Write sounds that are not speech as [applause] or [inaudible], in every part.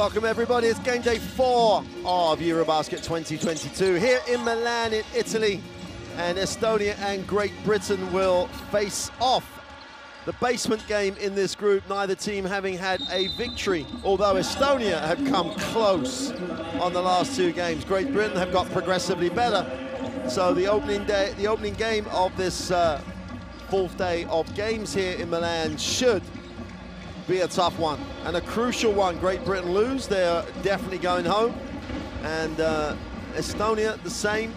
Welcome everybody, it's game day four of Eurobasket 2022 here in Milan in Italy and Estonia and Great Britain will face off the basement game in this group, neither team having had a victory, although Estonia have come close on the last two games. Great Britain have got progressively better. So the opening day, the opening game of this uh, fourth day of games here in Milan should be a tough one and a crucial one. Great Britain lose, they're definitely going home. And uh, Estonia the same.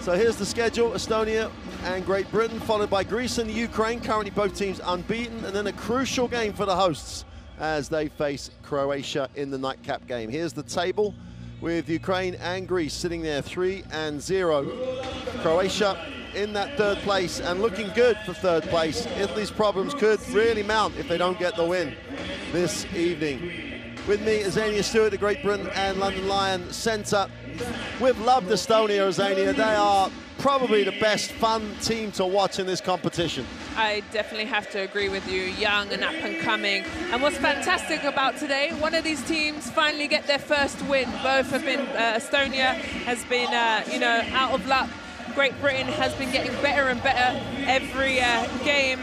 So here's the schedule, Estonia and Great Britain, followed by Greece and the Ukraine, currently both teams unbeaten, and then a crucial game for the hosts as they face Croatia in the nightcap game. Here's the table with Ukraine and Greece sitting there three and zero. Croatia in that third place and looking good for third place. Italy's problems could really mount if they don't get the win this evening. With me, is Azania Stewart, the Great Britain and London Lion Centre. We've loved Estonia, Azania. They are probably the best fun team to watch in this competition. I definitely have to agree with you, young and up and coming. And what's fantastic about today, one of these teams finally get their first win. Both have been, uh, Estonia has been, uh, you know, out of luck Great Britain has been getting better and better every uh, game.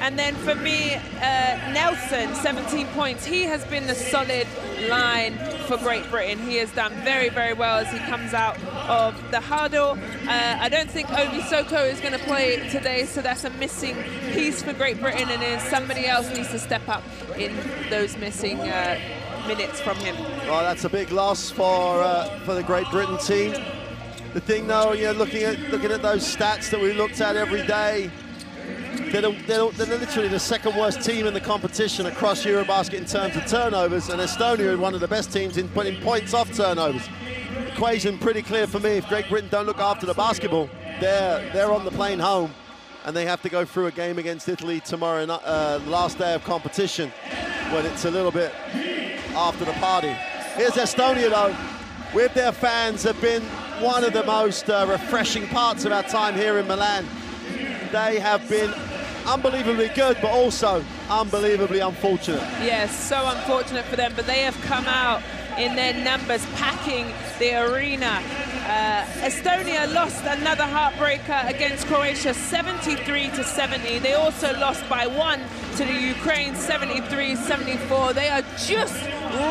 And then for me, uh, Nelson, 17 points. He has been the solid line for Great Britain. He has done very, very well as he comes out of the huddle. Uh, I don't think Ovie Soko is going to play today, so that's a missing piece for Great Britain, and then somebody else needs to step up in those missing uh, minutes from him. Well, that's a big loss for uh, for the Great Britain team. The thing, though, you know, looking at looking at those stats that we looked at every day, they're, they're, they're, literally the second worst team in the competition across Eurobasket in terms of turnovers, and Estonia are one of the best teams in putting points off turnovers. Equation pretty clear for me. If Great Britain don't look after the basketball, they're they're on the plane home, and they have to go through a game against Italy tomorrow, uh, last day of competition, when it's a little bit after the party. Here's Estonia though, with their fans, have been one of the most uh, refreshing parts of our time here in Milan. They have been unbelievably good, but also unbelievably unfortunate. Yes, so unfortunate for them, but they have come out in their numbers, packing the arena. Uh, Estonia lost another heartbreaker against Croatia, 73 to 70. They also lost by one to the Ukraine, 73-74. They are just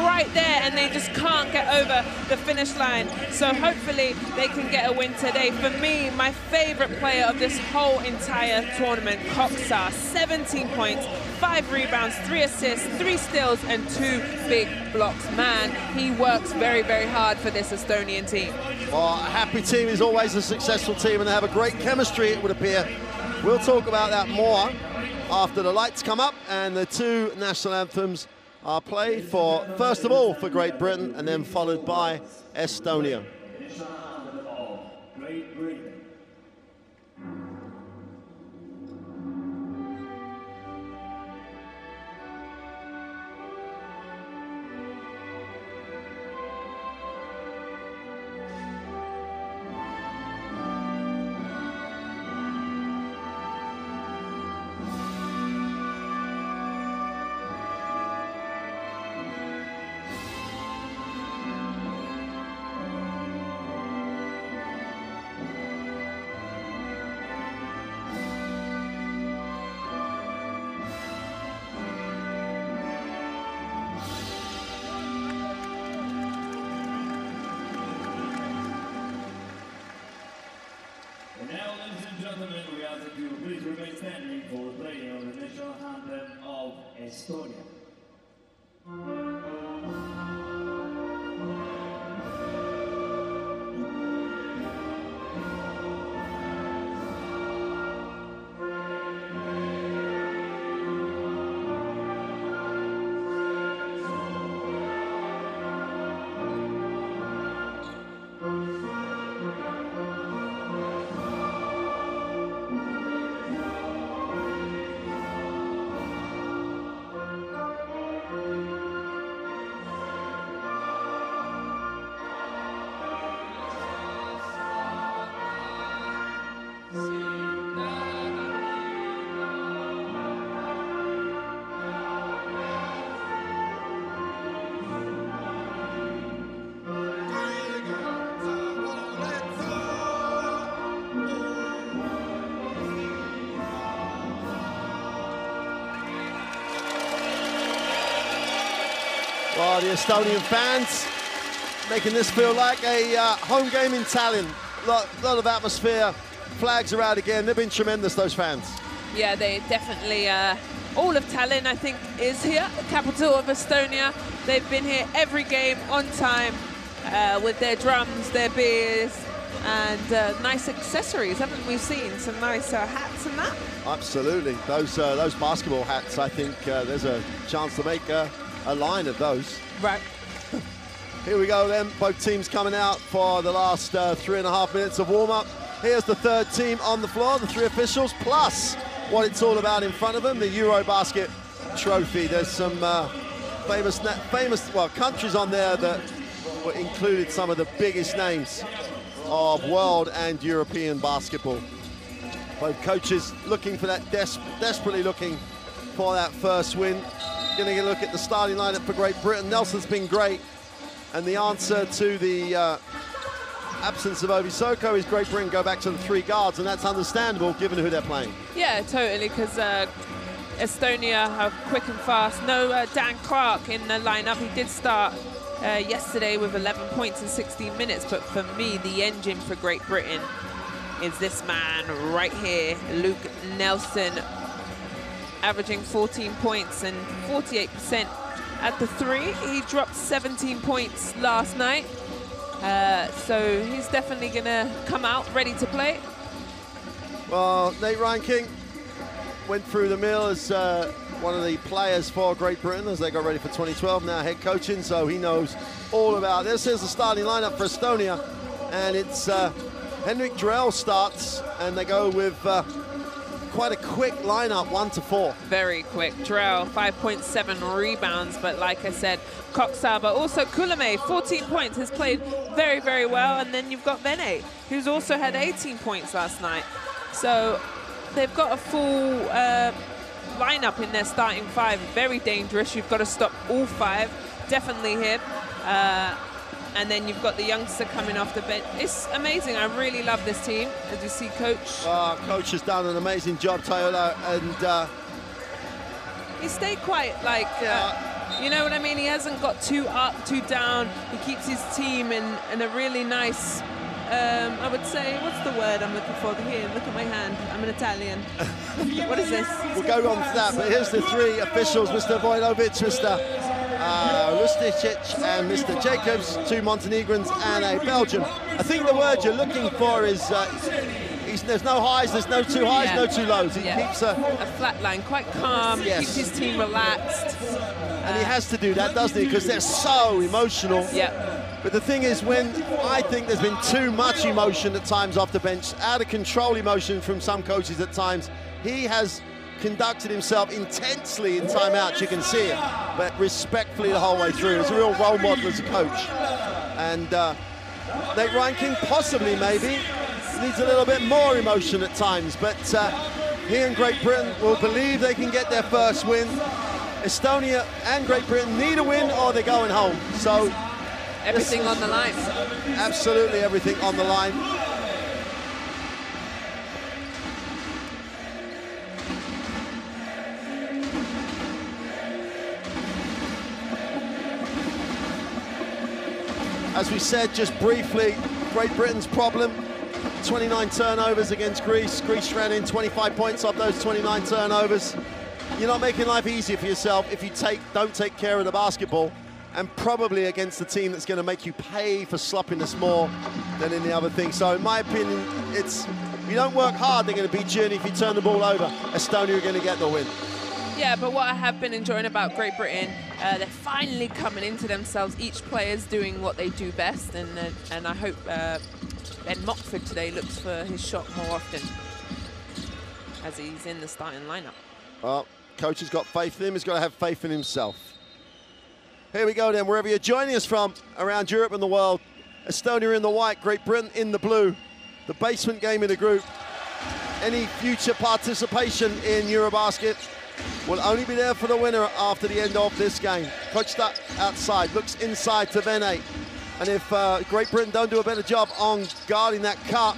right there and they just can't get over the finish line. So hopefully they can get a win today. For me, my favorite player of this whole entire tournament, Kotsar, 17 points, five rebounds, three assists, three steals, and two big blocks. Man, he works very, very hard for this Estonian team. Well, a happy team is always a successful team, and they have a great chemistry, it would appear. We'll talk about that more after the lights come up and the two national anthems are played for, first of all, for Great Britain, and then followed by Estonia. Oh, the Estonian fans making this feel like a uh, home game in Tallinn. Lot, lot of atmosphere. Flags are out again. They've been tremendous, those fans. Yeah, they definitely, uh, all of Tallinn, I think, is here, the capital of Estonia. They've been here every game on time uh, with their drums, their beers, and uh, nice accessories, haven't we seen? Some nice uh, hats and that. Absolutely. Those uh, those basketball hats, I think uh, there's a chance to make uh, a line of those. Right. [laughs] Here we go then, both teams coming out for the last uh, three and a half minutes of warm-up. Here's the third team on the floor, the three officials, plus what it's all about in front of them, the Eurobasket trophy. There's some uh, famous, famous, well, countries on there that included some of the biggest names of world and European basketball. Both coaches looking for that, des desperately looking for that first win. Going to get a look at the starting lineup for Great Britain. Nelson's been great. And the answer to the uh, absence of Ovie Soko is Great Britain go back to the three guards, and that's understandable given who they're playing. Yeah, totally, because uh, Estonia are quick and fast. No uh, Dan Clark in the lineup. He did start uh, yesterday with 11 points in 16 minutes, but for me, the engine for Great Britain is this man right here, Luke Nelson, averaging 14 points and 48% at the three. He dropped 17 points last night. Uh, so he's definitely going to come out ready to play. Well, Nate Reinking went through the mill as uh, one of the players for Great Britain as they got ready for 2012, now head coaching, so he knows all about this. Here's the starting lineup for Estonia, and it's uh, Henri Drell starts, and they go with uh, quite a quick lineup, one to four. Very quick. Drell, 5.7 rebounds, but like I said, Koksaba, also Kullamäe, 14 points, has played very, very well. And then you've got Vene, who's also had 18 points last night. So they've got a full uh, lineup in their starting five. Very dangerous. You've got to stop all five. Definitely here. Uh, and then you've got the youngster coming off the bench. It's amazing. I really love this team. As you see, coach. Uh, coach has done an amazing job, Toijala, and uh, he stayed quiet. Like, uh, you know what I mean? He hasn't got too up, too down. He keeps his team in, in a really nice. Um, I would say, what's the word I'm looking for? Here, look at my hand. I'm an Italian. [laughs] what is this? We'll go on to that, but here's the three officials, Mr. Vojnovic, Mr uh, Rusticic and Mr. Jacobs, two Montenegrins and a Belgian. I think the word you're looking for is uh, there's no highs, there's no two highs, yeah. no two lows. He yeah. keeps a, a flat line, quite calm, yes. keeps his team relaxed. And he has to do that, doesn't he? Because they're so emotional. Yeah. But the thing is, when I think there's been too much emotion at times off the bench, out of control emotion from some coaches at times, he has conducted himself intensely in timeouts, you can see it, but respectfully the whole way through. He's a real role model as a coach. And uh, Nate Reinking, possibly maybe, needs a little bit more emotion at times, but uh, he and Great Britain will believe they can get their first win. Estonia and Great Britain need a win or they're going home. So everything on the line. Absolutely everything on the line. As we said just briefly, Great Britain's problem, 29 turnovers against Greece. Greece ran in 25 points off those 29 turnovers. You're not making life easier for yourself if you take don't take care of the basketball and probably against the team that's going to make you pay for sloppiness more than any other thing. So in my opinion, it's if you don't work hard, they're going to beat you, and if you turn the ball over, Estonia are going to get the win. Yeah, but what I have been enjoying about Great Britain, uh, they're finally coming into themselves. Each player's doing what they do best, and uh, and I hope uh, Ben Mockford today looks for his shot more often as he's in the starting lineup. Well, coach has got faith in him. He's got to have faith in himself. Here we go then, wherever you're joining us from around Europe and the world. Estonia in the white, Great Britain in the blue. The basement game in the group. Any future participation in Eurobasket will only be there for the winner after the end of this game. Coach that outside, looks inside to Vene. And if uh, Great Britain don't do a better job on guarding that cut,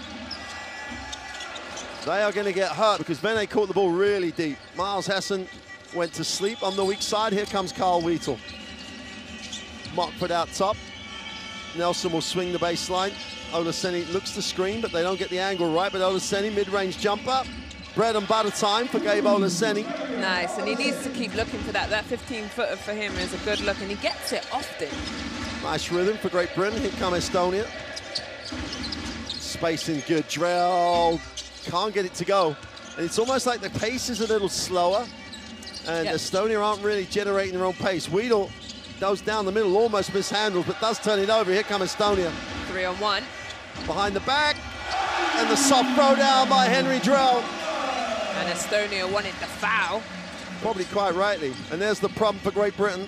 they are going to get hurt because Vene caught the ball really deep. Myles Hesson went to sleep on the weak side. Here comes Carl Wheatle. Mockford out top. Nelson will swing the baseline. Olaseni looks to screen, but they don't get the angle right. But Olaseni, mid-range jumper. Bread and butter time for Gabe Olaseni. Nice, and he needs to keep looking for that. That 15-footer for him is a good look, and he gets it often. Nice rhythm for Great Britain. Here come Estonia. Spacing good. Drell can't get it to go. And it's almost like the pace is a little slower. And Yep. Estonia aren't really generating their own pace. Wheatle goes down the middle, almost mishandles, but does turn it over. Here come Estonia. Three on one. Behind the back. And the soft throw down by Henri Drell. And Estonia wanted the foul. Probably quite rightly. And there's the problem for Great Britain.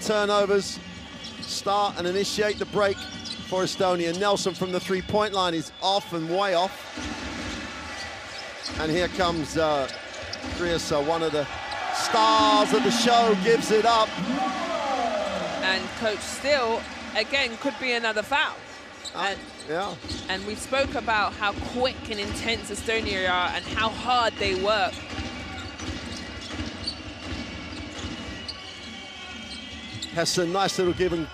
Turnovers start and initiate the break for Estonia. Nelson from the three-point line is off and way off. And here comes uh, Kriisa, one of the stars of the show, gives it up. And Coach Still, again, could be another foul. And, Yeah, and we spoke about how quick and intense Estonia are and how hard they work. Has a nice little give and,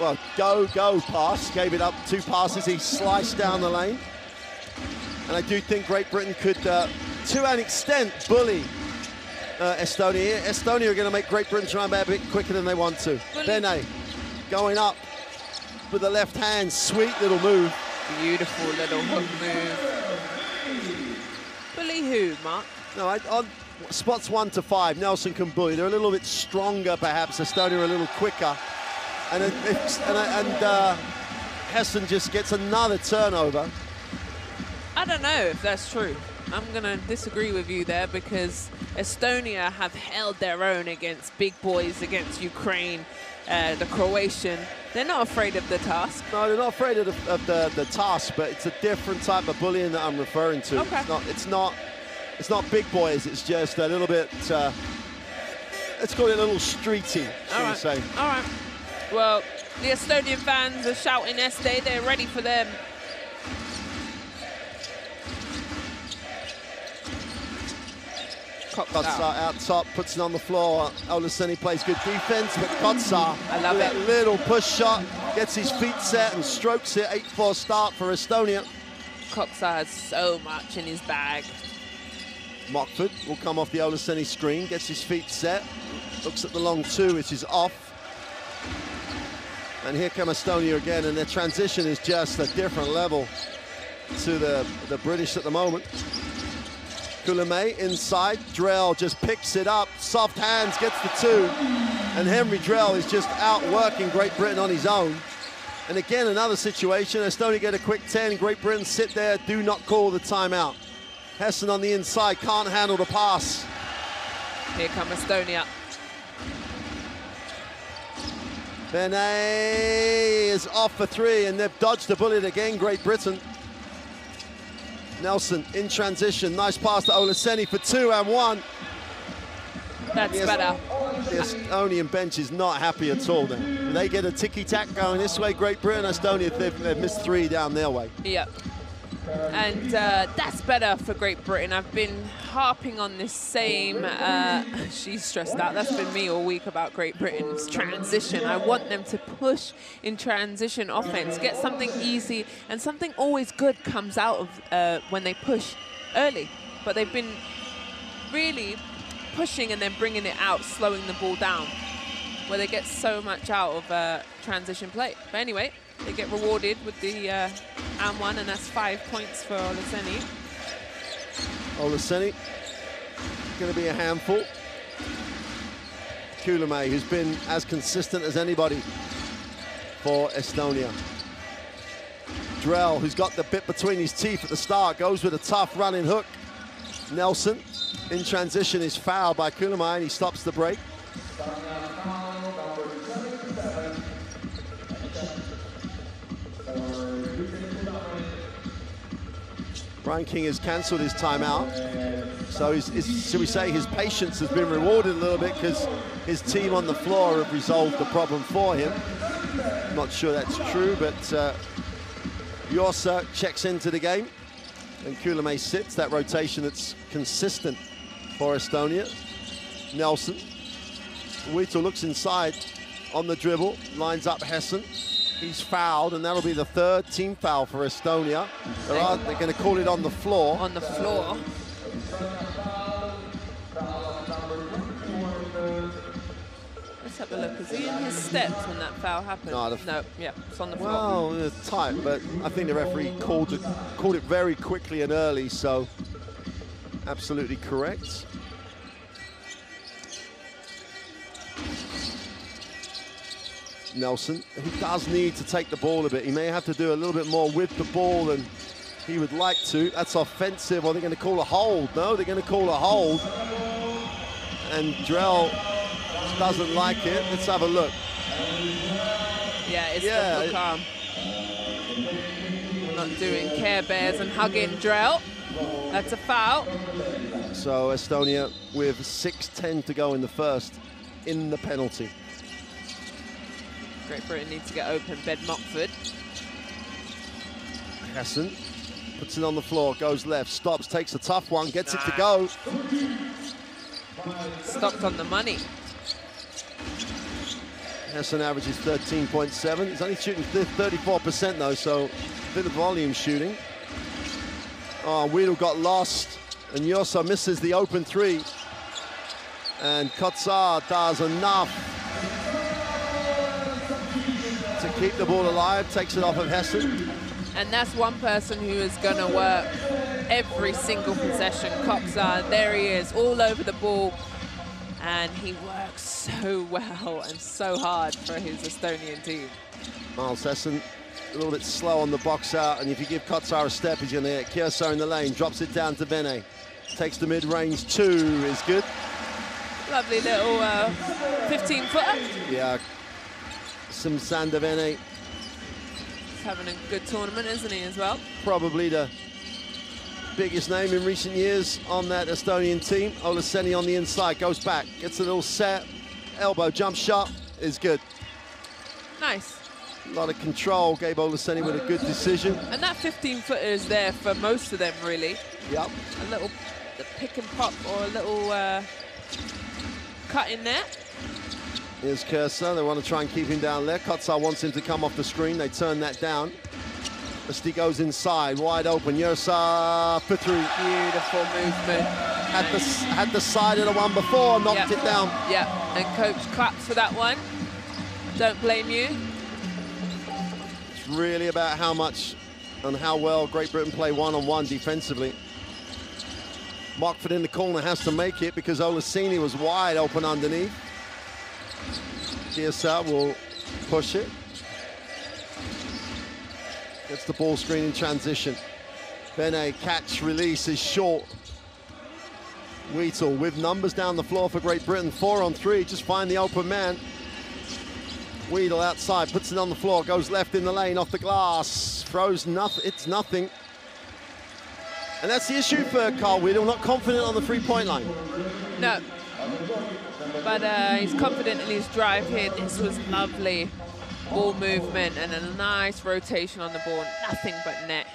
well, go, go pass. Gave it up two passes. He sliced down the lane. And I do think Great Britain could, uh, to an extent, bully uh, Estonia. Estonia are going to make Great Britain try and be a bit quicker than they want to. Bully. Vene going up with the left hand. Sweet little move. Beautiful little hook move. Bully who, Mark? No, I, on spots one to five, Nelson can bully. They're a little bit stronger, perhaps. Estonia are a little quicker. And, it, it's, and, and uh, Hesson just gets another turnover. I don't know if that's true. I'm going to disagree with you there because Estonia have held their own against big boys, against Ukraine, uh, the Croatian. They're not afraid of the task. No, they're not afraid of the, of the, the task, but it's a different type of bullying that I'm referring to. Okay. It's not. It's not. It's not big boys. It's just a little bit. Uh, let's call it a little streety, shall All we right. say? All right. Well, the Estonian fans are shouting Este. They're ready for them. Cox Kotsar out. out top, puts it on the floor. Olaseni plays good defense, but Kotsar, I love with it. that little push shot, gets his feet set and strokes it. 8-4 start for Estonia. Kotsar has so much in his bag. Mockford will come off the Olaseni screen, gets his feet set, looks at the long two, which is off. And here come Estonia again, and their transition is just a different level to the, the British at the moment. Kullamäe inside, Drell just picks it up, soft hands, gets the two, and Henri Drell is just outworking Great Britain on his own. And again, another situation, Estonia get a quick 10, Great Britain sit there, do not call the timeout. Hesson on the inside, can't handle the pass. Here come Estonia. Vene is off for three, and they've dodged the bullet again, Great Britain. Nelson in transition, nice pass to Olaseni for two and one. That's Yes. better. The Estonian bench is not happy at all now. They get a ticky-tack going this way, Great Britain, Estonia, they've, they've missed three down their way. Yep. And uh, that's better for Great Britain. I've been harping on this same, uh, [sighs] she's stressed out. That's been me all week about Great Britain's transition. I want them to push in transition offense, get something easy, and something always good comes out of uh, when they push early. But they've been really pushing and then bringing it out, slowing the ball down, where they get so much out of uh, transition play. But anyway, they get rewarded with the uh, and one, and that's five points for Olaseni. Olaseni going to be a handful. Kullamäe, who's been as consistent as anybody for Estonia. Drell, who's got the bit between his teeth at the start, goes with a tough running hook. Nelson, in transition, is fouled by Kullamäe, and he stops the break. Brian King has cancelled his timeout. So, his, his, should we say, his patience has been rewarded a little bit because his team on the floor have resolved the problem for him. Not sure that's true, but uh, Jõesaar checks into the game and Kullamäe sits. That rotation that's consistent for Estonia. Nelson. Wito looks inside. on the dribble, lines up Hesson. He's fouled, and that'll be the third team foul for Estonia. They're, are, they're going to call it on the floor. On the floor. Let's have a look. Is he in his steps when that foul happened? No, no yeah, it's on the floor. Well, it's tight, but I think the referee called it, called it very quickly and early, so absolutely correct. Nelson, he does need to take the ball a bit. He may have to do a little bit more with the ball than he would like to. That's offensive. Are they going to call a hold? No, they're going to call a hold. And Drell doesn't like it. Let's have a look. Yeah, it's yeah, the calm. Not doing Care Bears and hugging Drell. That's a foul. So Estonia with 6.10 to go in the first in the penalty. Great Britain needs to get open. Ben Mockford. Hesson puts it on the floor, goes left, stops, takes a tough one, gets it to go. Stopped on the money. Hesson averages 13.7. He's only shooting 34% though, so a bit of volume shooting. Oh, Wheatle got lost, and Jõesaar misses the open three. And Kotsar does enough keep the ball alive, takes it off of Hesson. And that's one person who is going to work every single possession. Kotsar, there he is, all over the ball. And he works so well and so hard for his Estonian team. Myles Hesson a little bit slow on the box out, and if you give Kotsar a step, he's going to get Kiersar in the lane, drops it down to Vene. Takes the mid-range, two is good. Lovely little 15-footer. Uh, yeah, Siim-Sander Vene. He's having a good tournament, isn't he, as well? Probably the biggest name in recent years on that Estonian team. Olaseni on the inside, goes back, gets a little set, elbow, jump shot, is good. Nice. A lot of control, Gabe Olaseni with a good decision. And that 15-footer is there for most of them, really. Yep. A little pick and pop or a little uh, cut in there. Here's Kursa. They want to try and keep him down there. Kotsar wants him to come off the screen. They turn that down. Asti goes inside, wide open. Jõesaar for three. Beautiful movement. Had the, had the side of the one before, knocked yep. it down. Yeah, and coach claps for that one. Don't blame you. It's really about how much and how well Great Britain play one-on-one -on -one defensively. Mockford in the corner has to make it because Olaseni was wide open underneath. DSL will push it. Gets the ball screen in transition. Vene catch release is short. Wheatle with numbers down the floor for Great Britain. Four on three, just find the open man. Wheatle outside, puts it on the floor, goes left in the lane, off the glass. Throws nothing, it's nothing. And that's the issue for Carl Wheatle, not confident on the three-point line. No, but uh, he's confident in his drive here. This was lovely ball movement and a nice rotation on the ball. Nothing but net.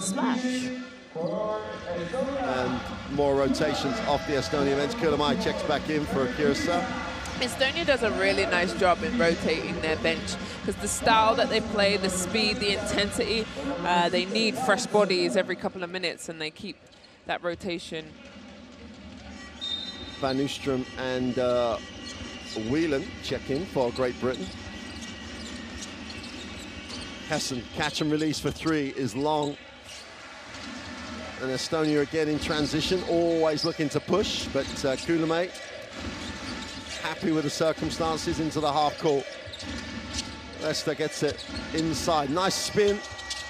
Smash. And more rotations off the Estonia bench. Kullamäe checks back in for Akira Estonia does a really nice job in rotating their bench because the style that they play, the speed, the intensity, uh, they need fresh bodies every couple of minutes and they keep that rotation Van Oostrum and uh, Whelan check in for Great Britain. Hesson, catch and release for three is long. And Estonia again in transition, always looking to push, but uh, Kullamäe happy with the circumstances into the half court. Leicester gets it inside. Nice spin,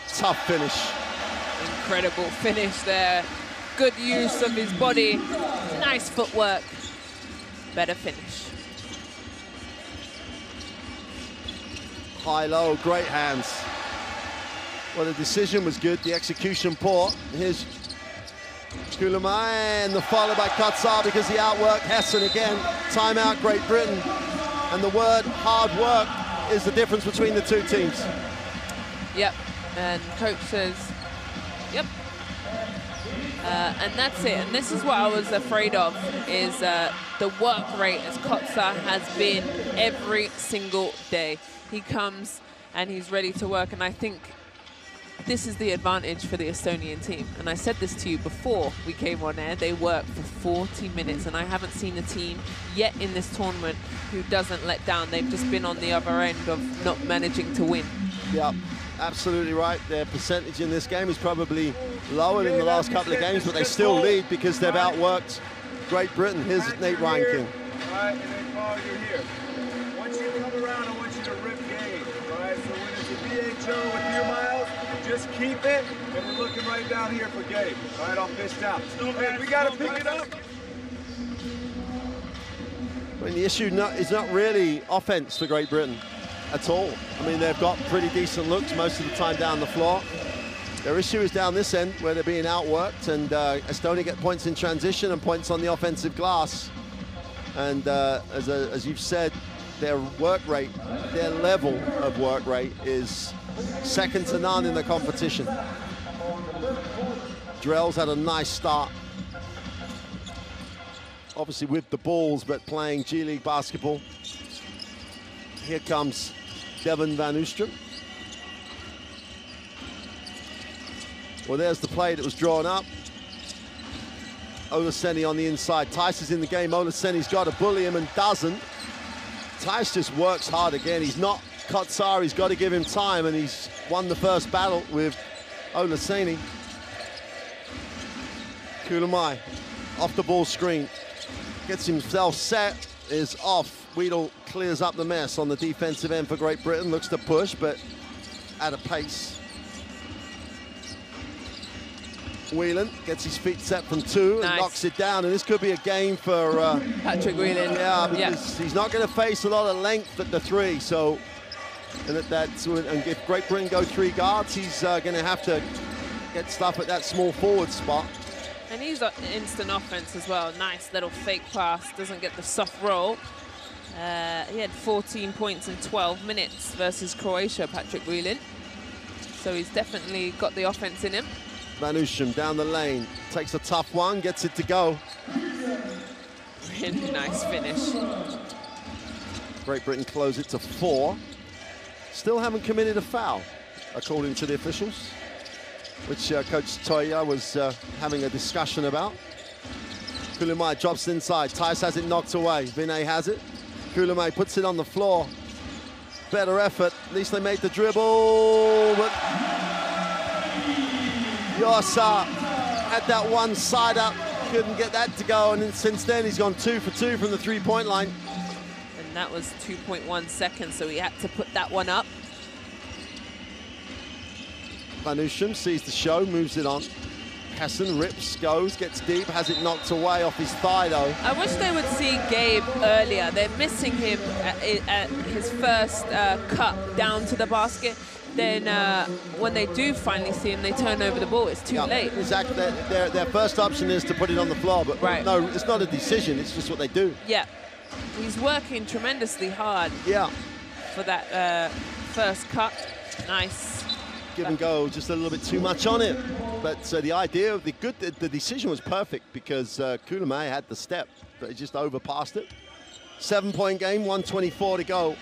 tough finish. Incredible finish there good use of his body. Nice footwork. Better finish. High-low, great hands. Well, the decision was good, the execution poor. Here's Kullamäe and the follow by Kotsar because he outworked Hesson again. Timeout, Great Britain. And the word hard work is the difference between the two teams. Yep, and coach says, yep, Uh, and that's it. And this is what I was afraid of, is uh, the work rate as Kotsar has been every single day. He comes and he's ready to work. And I think this is the advantage for the Estonian team. And I said this to you before we came on air. They work for 40 minutes, and I haven't seen a team yet in this tournament who doesn't let down. They've just been on the other end of not managing to win. Yeah, absolutely right. Their percentage in this game is probably lower than the last couple of games, but they still lead because they've outworked Great Britain. Here's Nate Reinking. All right, and then Paul, you're here. Once you come around, I want you to rip game. All right, so when it's a VHO with your miles, just keep it, and we're looking right down here for Gabe. All right, I'll fish down. Hey, we got to pick it up. I mean, the issue not, is not really offense for Great Britain at all. I mean, they've got pretty decent looks most of the time down the floor. Their issue is down this end where they're being outworked, and uh, Estonia get points in transition and points on the offensive glass. And uh, as, a, as you've said, their work rate, their level of work rate is second to none in the competition. Drell's had a nice start. Obviously with the balls, but playing G League basketball. Here comes Devon Van Oostrum. Well, there's the play that was drawn up. Olaseni on the inside. Tass is in the game. Olaseni's got to bully him and doesn't. Tass just works hard again. He's not Kotsar. He's got to give him time, and he's won the first battle with Olaseni. Kullamäe off the ball screen. Gets himself set, is off. Wheatle clears up the mess on the defensive end for Great Britain. Looks to push, but at a pace. Whelan gets his feet set from two and knocks it down. And this could be a game for uh, Patrick Whelan. yeah, because he's not going to face a lot of length at the three. So, and that, and if Great Britain go three guards, he's uh, going to have to get stuff at that small forward spot. And he's got instant offense as well. Nice little fake pass. Doesn't get the soft roll. Uh, he had 14 points in 12 minutes versus Croatia, Patrick Whelan. So he's definitely got the offense in him. Van Oostrum down the lane, takes a tough one, gets it to go. Really nice finish. Great Britain close it to four. Still haven't committed a foul, according to the officials, which uh, Coach Toya was uh, having a discussion about. Kullamäe drops inside. Tass has it knocked away. Vene has it. Kullamäe puts it on the floor. Better effort. At least they made the dribble. But Jõesaar had that one side up. Couldn't get that to go. And since then, he's gone two for two from the three-point line. And that was 2.1 seconds, so he had to put that one up. Van sees the show, moves it on. Hesson rips, goes, gets deep, has it knocked away off his thigh though. I wish they would see Gabe earlier. They're missing him at, at his first uh, cut down to the basket. Then uh, when they do finally see him, they turn over the ball. It's too Yeah, late. Exactly. Their, their, their first option is to put it on the floor, but Right. no, it's not a decision. It's just what they do. Yeah. He's working tremendously hard Yeah, for that uh, first cut. Nice. Give and go, just a little bit too much on it. But uh, the idea of the good, the, the decision was perfect because uh, Kullamäe had the step, but he just overpassed it. Seven-point game, 124 to go.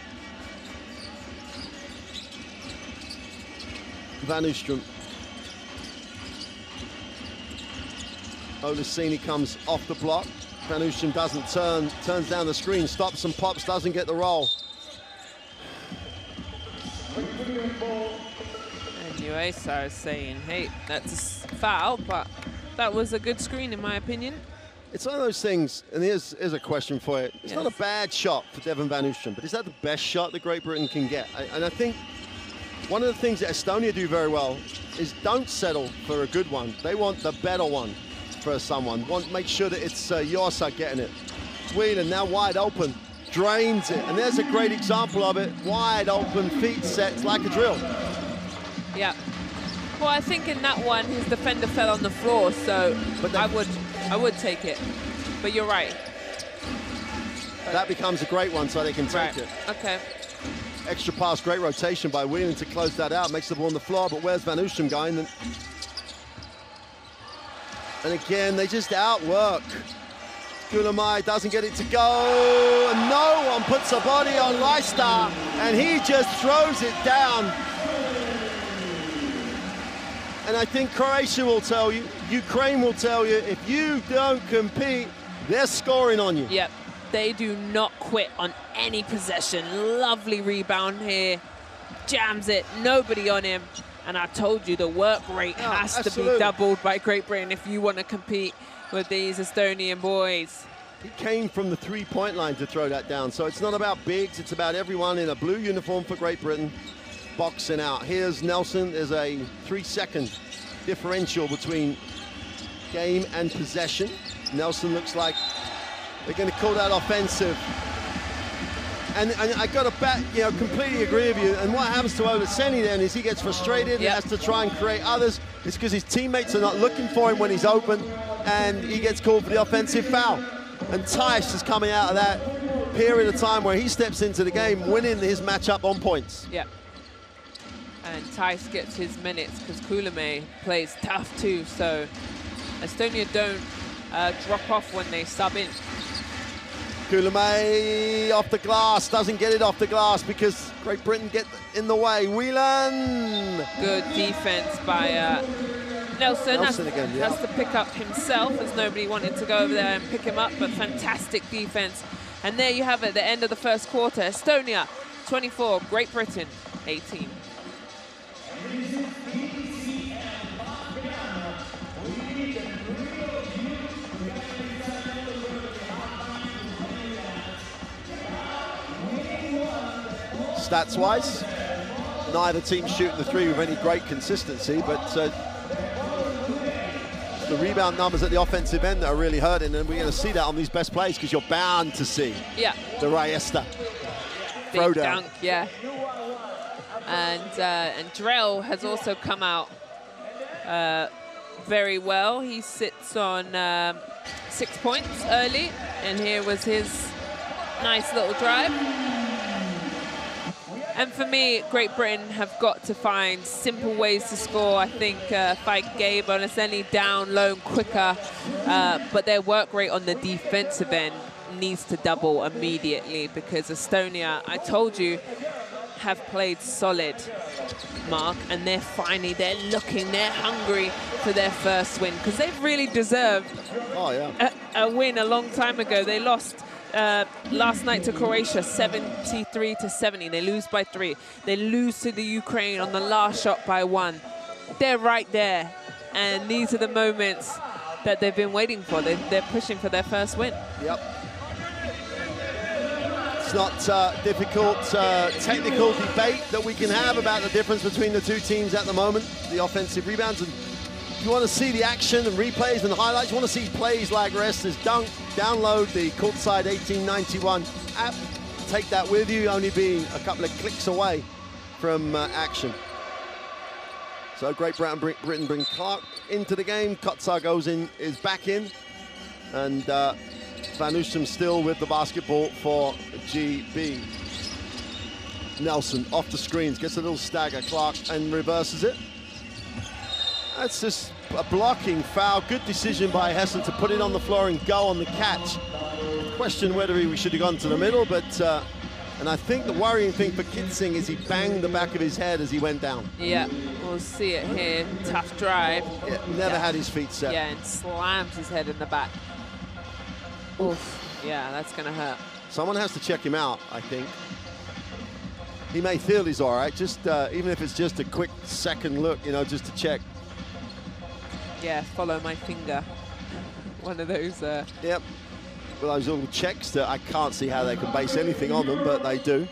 Van Oostrum. Olaseni comes off the block. Van Oostrum doesn't turn, turns down the screen, stops and pops, doesn't get the roll. Jõesaar is saying, hey, that's foul, but that was a good screen in my opinion. It's one of those things, and here's, here's a question for you. It's not a bad shot for Devon Van Oostrum, but is that the best shot that Great Britain can get? I- And I think one of the things that Estonia do very well is don't settle for a good one. They want the better one for someone. Want make sure that it's uh, Jõesaar getting it. Whelan now wide open, drains it, and there's a great example of it. Wide open, feet set like a drill. Yeah. Well, I think in that one, his defender fell on the floor, so But I would, I would take it. But you're right. That becomes a great one, so they can take Right. it. Okay. Extra pass, great rotation by Whelan to close that out. Makes the ball on the floor, but where's Van Oostrum going? And And again, they just outwork. Kullamäe doesn't get it to go. And no one puts a body on Leicester. And he just throws it down. And I think Croatia will tell you, Ukraine will tell you, if you don't compete, they're scoring on you. Yep, they do not quit on any possession. Lovely rebound here. Jams it, nobody on him. And I told you the work rate Oh, has to be doubled by Great Britain if you want to compete with these Estonian boys. He came from the three-point line to throw that down. So it's not about bigs, it's about everyone in a blue uniform for Great Britain boxing out. Here's Nelson. There's a three-second differential between game and possession. Nelson looks like they're going to call that offensive. And, and I got to bet, you know, completely agree with you. And what happens to Olaseni then is he gets frustrated Yep. and has to try and create others. It's because his teammates are not looking for him when he's open, and he gets called for the offensive foul. And Tass is coming out of that period of time where he steps into the game, winning his matchup on points. Yep. And Tass gets his minutes because Kullamäe plays tough too. So Estonia don't uh, drop off when they sub in. Kullamäe off the glass, doesn't get it off the glass because Great Britain get in the way. Whelan! Good defense by uh, Nelson. Nelson has, again, yeah. has to pick up himself as nobody wanted to go over there and pick him up, but fantastic defense. And there you have it, the end of the first quarter. Estonia 24, Great Britain 18. Stats wise, neither team shooting the three with any great consistency, but uh, the rebound numbers at the offensive end that are really hurting, and we're going to see that on these best plays because you're bound to see Yeah, the Raieste. big dunk, yeah. And uh, and Drell has also come out uh, very well. He sits on um, six points early, and here was his nice little drive. And for me, Great Britain have got to find simple ways to score. I think uh, fight Gabe Olaseni down low and quicker, uh, but their work rate on the defensive end needs to double immediately because Estonia, I told you, have played solid, Mark, and they're finally, they're looking, they're hungry for their first win because they've really deserved Oh, yeah. a, a win a long time ago. They lost uh, last night to Croatia, 73 to 70. They lose by three. They lose to the Ukraine on the last shot by one. They're right there, and these are the moments that they've been waiting for. They, they're pushing for their first win. Yep. Not uh, difficult uh, technical debate that we can have about the difference between the two teams at the moment, the offensive rebounds. And you want to see the action and replays and the highlights, you want to see plays like Raieste's dunk, download the Courtside 1891 app. Take that with you, only being a couple of clicks away from uh, action. So Great Britain, Britain bring Clark into the game. Kotsar goes in, is back in. And uh, Van Oostrum still with the basketball for GB. Nelson off the screens, gets a little stagger, Clark, and reverses it. That's just a blocking foul. Good decision by Hesson to put it on the floor and go on the catch. Question whether he should have gone to the middle, but uh, and I think the worrying thing for Kitzing is he banged the back of his head as he went down. Yeah, we'll see it here. Tough drive. Yeah, never Yeah. had his feet set. Yeah, and slams his head in the back. Oof. Yeah, that's going to hurt. Someone has to check him out, I think. He may feel he's all right, just uh, even if it's just a quick second look, you know, just to check. Yeah, follow my finger. One of those. Uh, Yep. Well, those little checks that I can't see how they can base anything on them, but they do.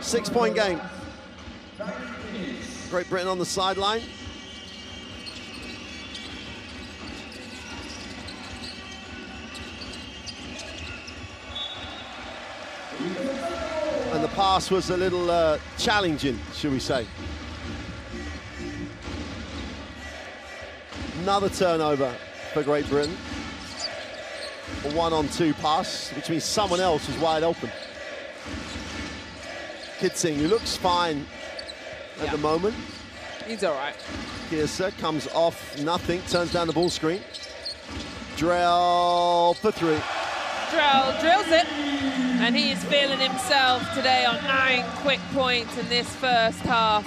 Six-point game. Great Britain on the sideline. And the pass was a little uh, challenging, should we say. Another turnover for Great Britain. A one-on-two pass, which means someone else was wide open. Kitsing, who looks fine at Yeah. the moment. He's all right. Kieser comes off, nothing, turns down the ball screen. Drell for three. Drell drills it, and he is feeling himself today on nine quick points in this first half.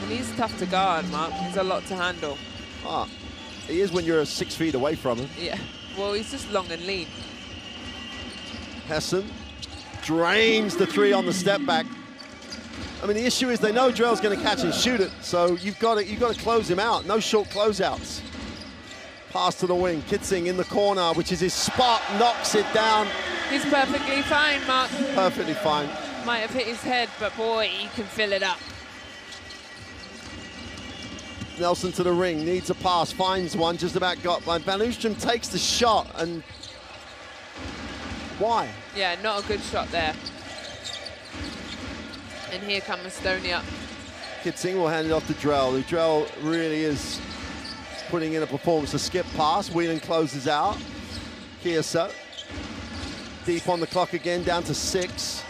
And he's tough to guard, Mark. He's a lot to handle. Ah, he is when you're six feet away from him. Yeah. Well, he's just long and lean. Hesson drains the three on the step back. I mean, the issue is they know Drell's going to catch and shoot it, so you've got to you've got to close him out. No short closeouts. Pass to the wing. Kitsing in the corner, which is his spot, knocks it down. He's perfectly fine, Mark. Perfectly fine. Might have hit his head, but boy, he can fill it up. Nelson to the ring, needs a pass, finds one, just about got by. Van Oostrum takes the shot, and why? Yeah, not a good shot there. And here comes Estonia. Kitsing will hand it off to Drell. Drell really is putting in a performance. A skip pass, Whelan closes out. Kieser deep on the clock again, down to six.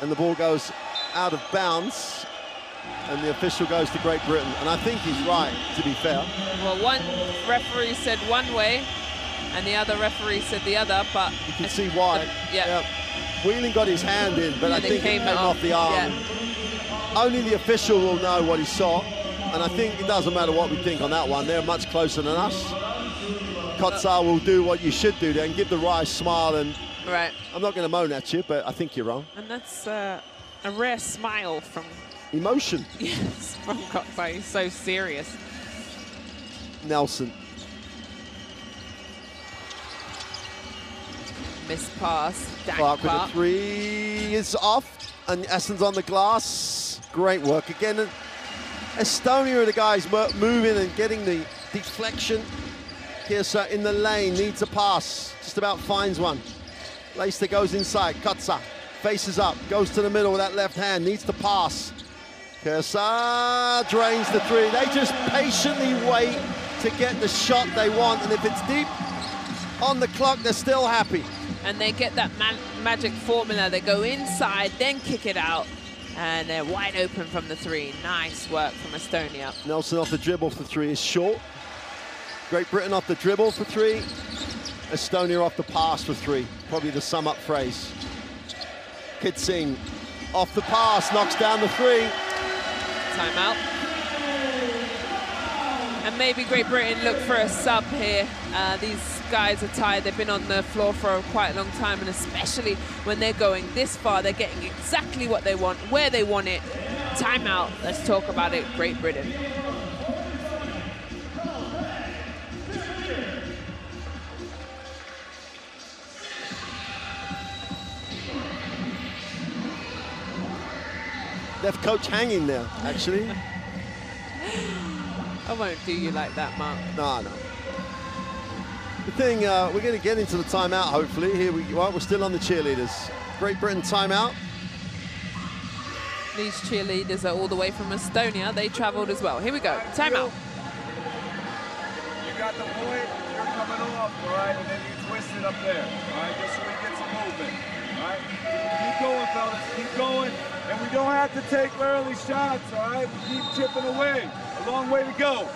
And the ball goes out of bounds. And the official goes to Great Britain. And I think he's right, to be fair. Well, one referee said one way, and the other referee said the other, but... You can see why. Yeah. Whelan got his hand in, but And I think came it came off. off the arm. Yeah. Only the official will know what he saw. And I think it doesn't matter what we think on that one. They're much closer than us. Kotsar will do what you should do then, give the right smile. And Right. I'm not going to moan at you, but I think you're wrong. And that's uh, a rare smile from, Emotion, [laughs] yes, from Kotsar. He's so serious. Nelson. Missed pass. Dan Clark with a three is off, and Hesson's on the glass. Great work again. Estonia are the guys mo- moving and getting the deflection. Kriisa in the lane needs a pass, just about finds one. Leicester goes inside. Kotsar faces up, goes to the middle with that left hand, needs to pass. Kriisa drains the three. They just patiently wait to get the shot they want, and if it's deep on the clock, they're still happy. And they get that ma magic formula. They go inside, then kick it out. And they're wide open from the three. Nice work from Estonia. Nelson off the dribble for three is short. Great Britain off the dribble for three. Estonia off the pass for three. Probably the sum up phrase. Kitsing off the pass, knocks down the three. Timeout. And maybe Great Britain look for a sub here. Uh, these guys are tired. They've been on the floor for quite a long time, and especially when they're going this far, they're getting exactly what they want, where they want it. Timeout. Let's talk about it. Great Britain. Left coach hanging there, actually. [laughs] I won't do you like that, Mark. no, no. The thing, uh, we're going to get into the timeout, hopefully. Here we are. We're still on the cheerleaders. Great Britain timeout. These cheerleaders are all the way from Estonia. They traveled as well. Here we go. Timeout. You got the point, you're coming off, all right? And then you twist it up there, all right? Just so we get some movement, all right? Keep going, fellas, keep going. And we don't have to take early shots, all right? We keep chipping away. A long way to go.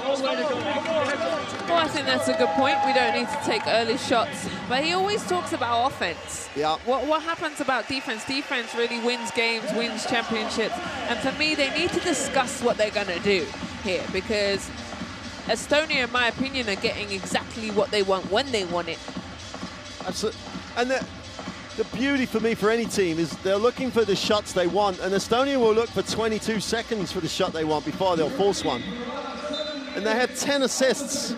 Long way to go. Well, I think that's a good point. We don't need to take early shots. But he always talks about offense. Yeah. What, what happens about defense? Defense really wins games, wins championships. And for me, they need to discuss what they're going to do here because Estonia, in my opinion, are getting exactly what they want when they want it. Absolutely. And the, the beauty for me for any team is they're looking for the shots they want, and Estonia will look for 22 seconds for the shot they want before they'll force one. And they had 10 assists,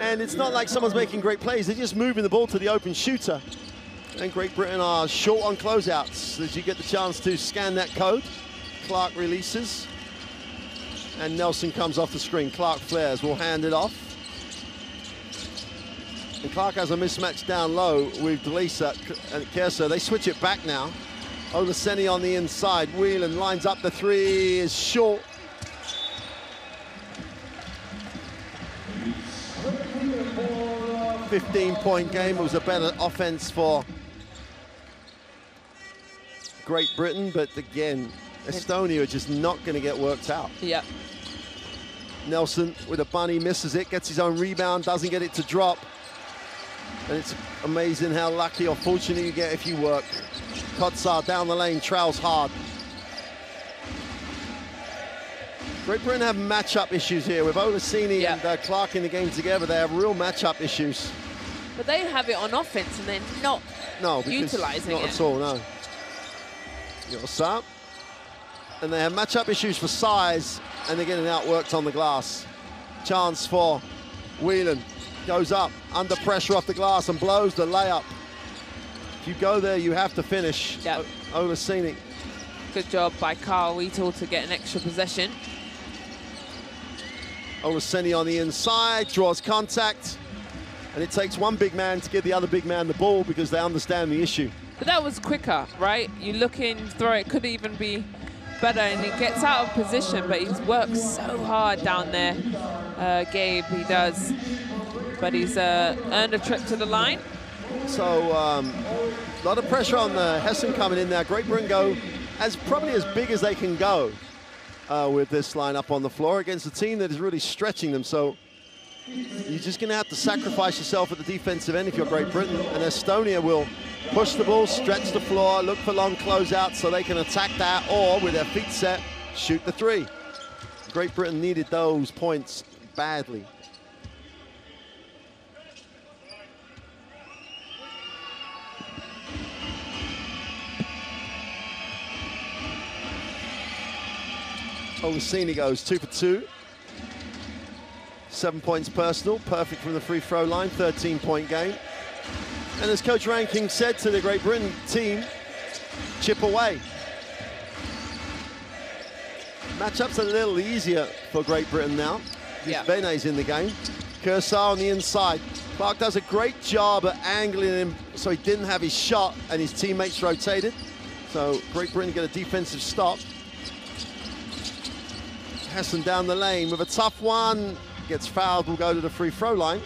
and it's not like someone's making great plays. They're just moving the ball to the open shooter. And Great Britain are short on closeouts as you get the chance to scan that code. Clark releases, and Nelson comes off the screen. Clark flares, will hand it off. And Clark has a mismatch down low with Delisa and Kerso. They switch it back now. Olaseni on the inside. Whelan lines up the three, is short. Fifteen-point game. It was a better offense for Great Britain, but again, Estonia are just not going to get worked out. Yep. Nelson with a bunny misses it, gets his own rebound, doesn't get it to drop. And it's amazing how lucky or fortunate you get if you work. Kotsar down the lane, trails hard. Great Britain have matchup issues here with Olaseni Yeah. and uh, Clark in the game together. They have real matchup issues. But they have it on offense and they're not No, because Utilising not it. at all. No. Jõesaar. And they have matchup issues for size, and they're getting outworked on the glass. Chance for Whelan. Goes up under pressure off the glass and blows the layup. If you go there, you have to finish. Yep. O- Olaseni. good job by Carl Wheatle to get an extra possession. Olaseni on the inside, draws contact, and it takes one big man to give the other big man the ball because they understand the issue. But that was quicker, right? You look in, throw it, could even be better, and he gets out of position, but he's worked so hard down there, uh, Gabe, he does. But he's uh, earned a trip to the line. So um, a lot of pressure on the Hessen coming in there. Great Britain go as probably as big as they can go uh, with this lineup on the floor against a team that is really stretching them. So you're just going to have to sacrifice yourself at the defensive end if you're Great Britain. And Estonia will push the ball, stretch the floor, look for long closeouts so they can attack that, or with their feet set, shoot the three. Great Britain needed those points badly. Olaseni goes two for two. Seven points personal, perfect from the free throw line, 13 point game. And as Coach Reinking said to the Great Britain team, chip away. Matchup's a little easier for Great Britain now. Yeah. Vene's in the game. Kersar on the inside. Clark does a great job at angling him so he didn't have his shot and his teammates rotated. So Great Britain get a defensive stop. Hesson down the lane with a tough one. Gets fouled, will go to the free throw line.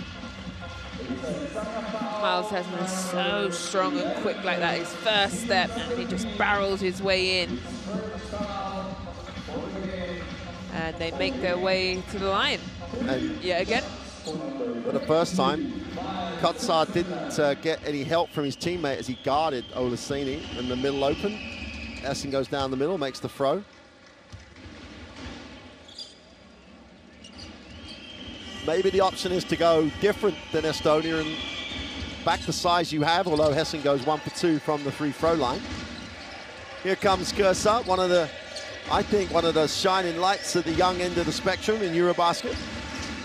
Myles Hesson is so strong and quick like that. His first step, and he just barrels his way in. And they make their way to the line. And Yet again, for the first time, Kotsar didn't uh, get any help from his teammate as he guarded Olaseni in the middle open. Hesson goes down the middle, makes the throw. Maybe the option is to go different than Estonia and back the size you have, although Hesson goes one for two from the free throw line. Here comes Kriisa, one of the, I think, one of the shining lights at the young end of the spectrum in Eurobasket.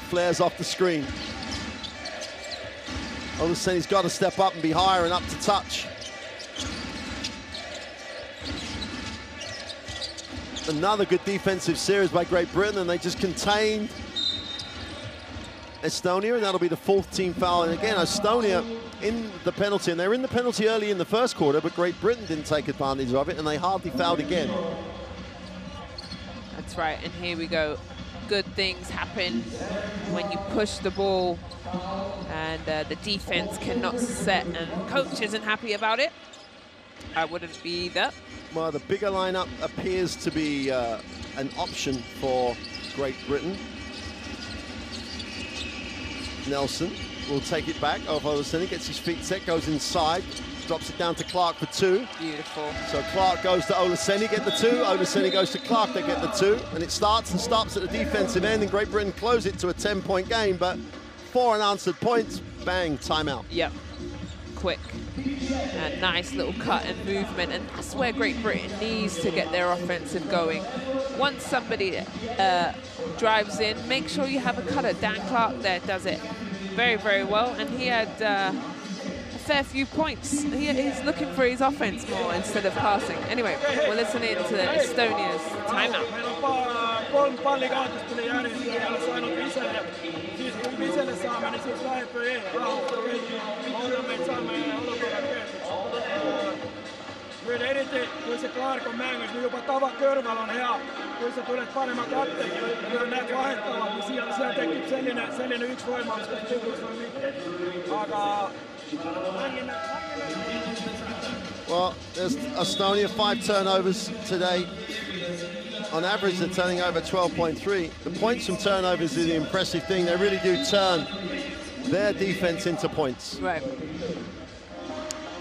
Flares off the screen. Olaseni's got to step up and be higher and up to touch. Another good defensive series by Great Britain, and they just contained Estonia, and that'll be the fourth team foul. And again, Estonia in the penalty, and they were in the penalty early in the first quarter, but Great Britain didn't take advantage of it, and they hardly fouled again. That's right, and here we go. Good things happen when you push the ball and uh, the defense cannot set and coach isn't happy about it. I wouldn't be either. Well, the bigger lineup appears to be uh, an option for Great Britain. Nelson will take it back. Olaseni gets his feet set, goes inside, drops it down to Clark for two. Beautiful. So Clark goes to Olaseni, get the two. Olaseni goes to Clark, they get the two. And it starts and stops at the defensive end, and Great Britain close it to a 10-point game. But four unanswered points, bang, timeout. Yep. Quick. And nice little cut and movement. And that's where Great Britain needs to get their offensive going. Once somebody uh, drives in, make sure you have a cutter. Dan Clark there does it very, very well. And he had uh, a fair few points. He, he's looking for his offense more instead of passing. Anyway, we're listening to Estonia's timeout. Kun kun se Clark on mängys, niin jopa tava Körval on hea. Kun sä tulet kun näet niin siellä, siellä yksi voimaus, että se. Aga Well, there's Estonia, five turnovers today. On average, they're turning over 12.3. The points from turnovers is the impressive thing. They really do turn their defense into points. Right.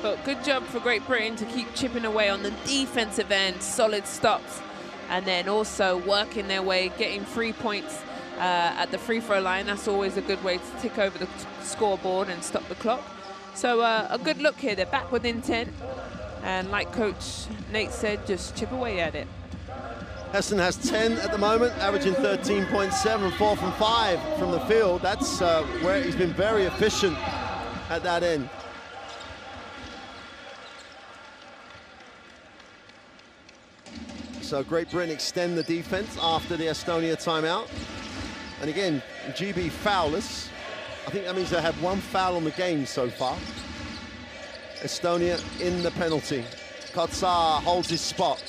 But good job for Great Britain to keep chipping away on the defensive end, solid stops, and then also working their way, getting three points uh, at the free throw line. That's always a good way to tick over the scoreboard and stop the clock. So uh, a good look here. They're back within 10. And like Coach Nate said, just chip away at it. Hesson has 10 at the moment, averaging 13.7, four from five from the field. That's uh, where he's been very efficient at that end. So Great Britain extend the defense after the Estonia timeout. And again, GB foulers. I think that means they have one foul on the game so far. Estonia in the penalty. Kotsar holds his spot.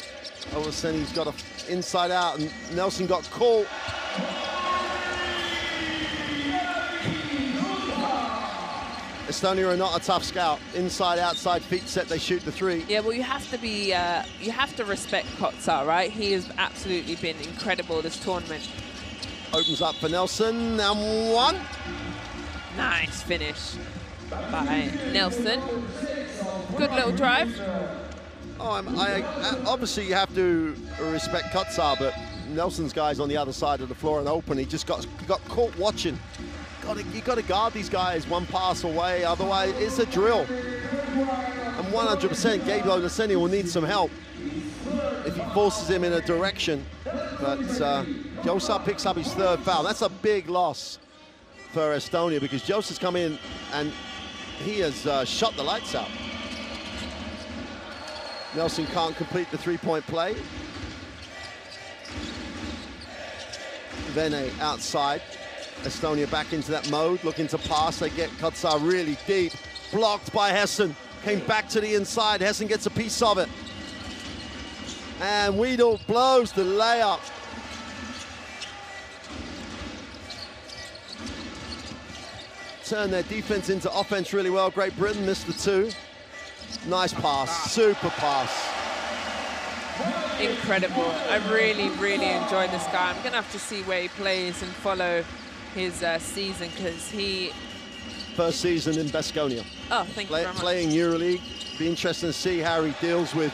Olaseni's got a inside out and Nelson got caught. Estonia are not a tough scout. Inside, outside, feet set, they shoot the three. Yeah, well, you have to be, uh, you have to respect Kotsar, right? He has absolutely been incredible this tournament. Opens up for Nelson, and one. Nice finish by Nelson. Good little drive. Oh, I'm, I, obviously you have to respect Kotsar, but Nelson's guy's on the other side of the floor and open. He just got got caught watching. Got to, you got to guard these guys one pass away, otherwise it's a drill. And 100% Gabe Olaseni will need some help if he forces him in a direction. But uh, picks up his third foul. That's a big loss for Estonia because Jõesaar's come in and he has uh, shot the lights out. Nelson can't complete the three-point play. Vene outside. Estonia back into that mode, looking to pass. They get Kotsar really deep. Blocked by Hesson. Came back to the inside. Hesson gets a piece of it. And Wheatle blows the layup. Turn their defense into offense really well. Great Britain missed the two. Nice pass, super pass. Incredible. I really, really enjoyed this guy. I'm going to have to see where he plays and follow his uh, season because he... First season in Baskonia. Oh, thank Play, you very much. Playing EuroLeague. Be interesting to see how he deals with...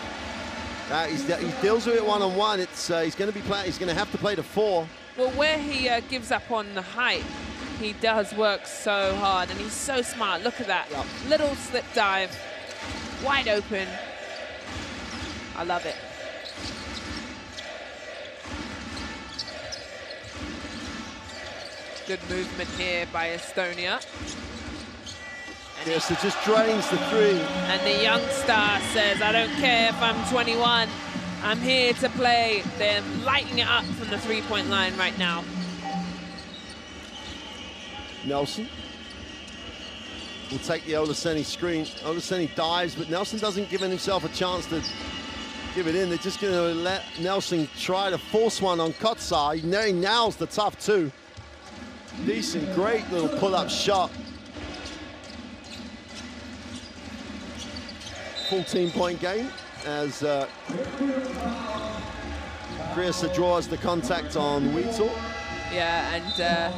Uh, he deals with it one-on-one. It's uh, He's going to be play, He's going to have to play to four. Well, where he uh, gives up on the height, he does work so hard and he's so smart. Look at that. Yep. Little slip dive, wide open. I love it. Good movement here by Estonia. And, Yes, it just drains the three. and the young star says, I don't care if I'm 21. I'm here to play. They're lighting it up from the three-point line right now. Nelson will take the Olaseni screen. Olaseni dives, but Nelson doesn't give himself a chance to give it in. They're just going to let Nelson try to force one on Kotsar. He na- nails the tough two. Decent, great little pull-up shot. 14-point game as uh, draws the contact on Wheatle. Yeah, and uh,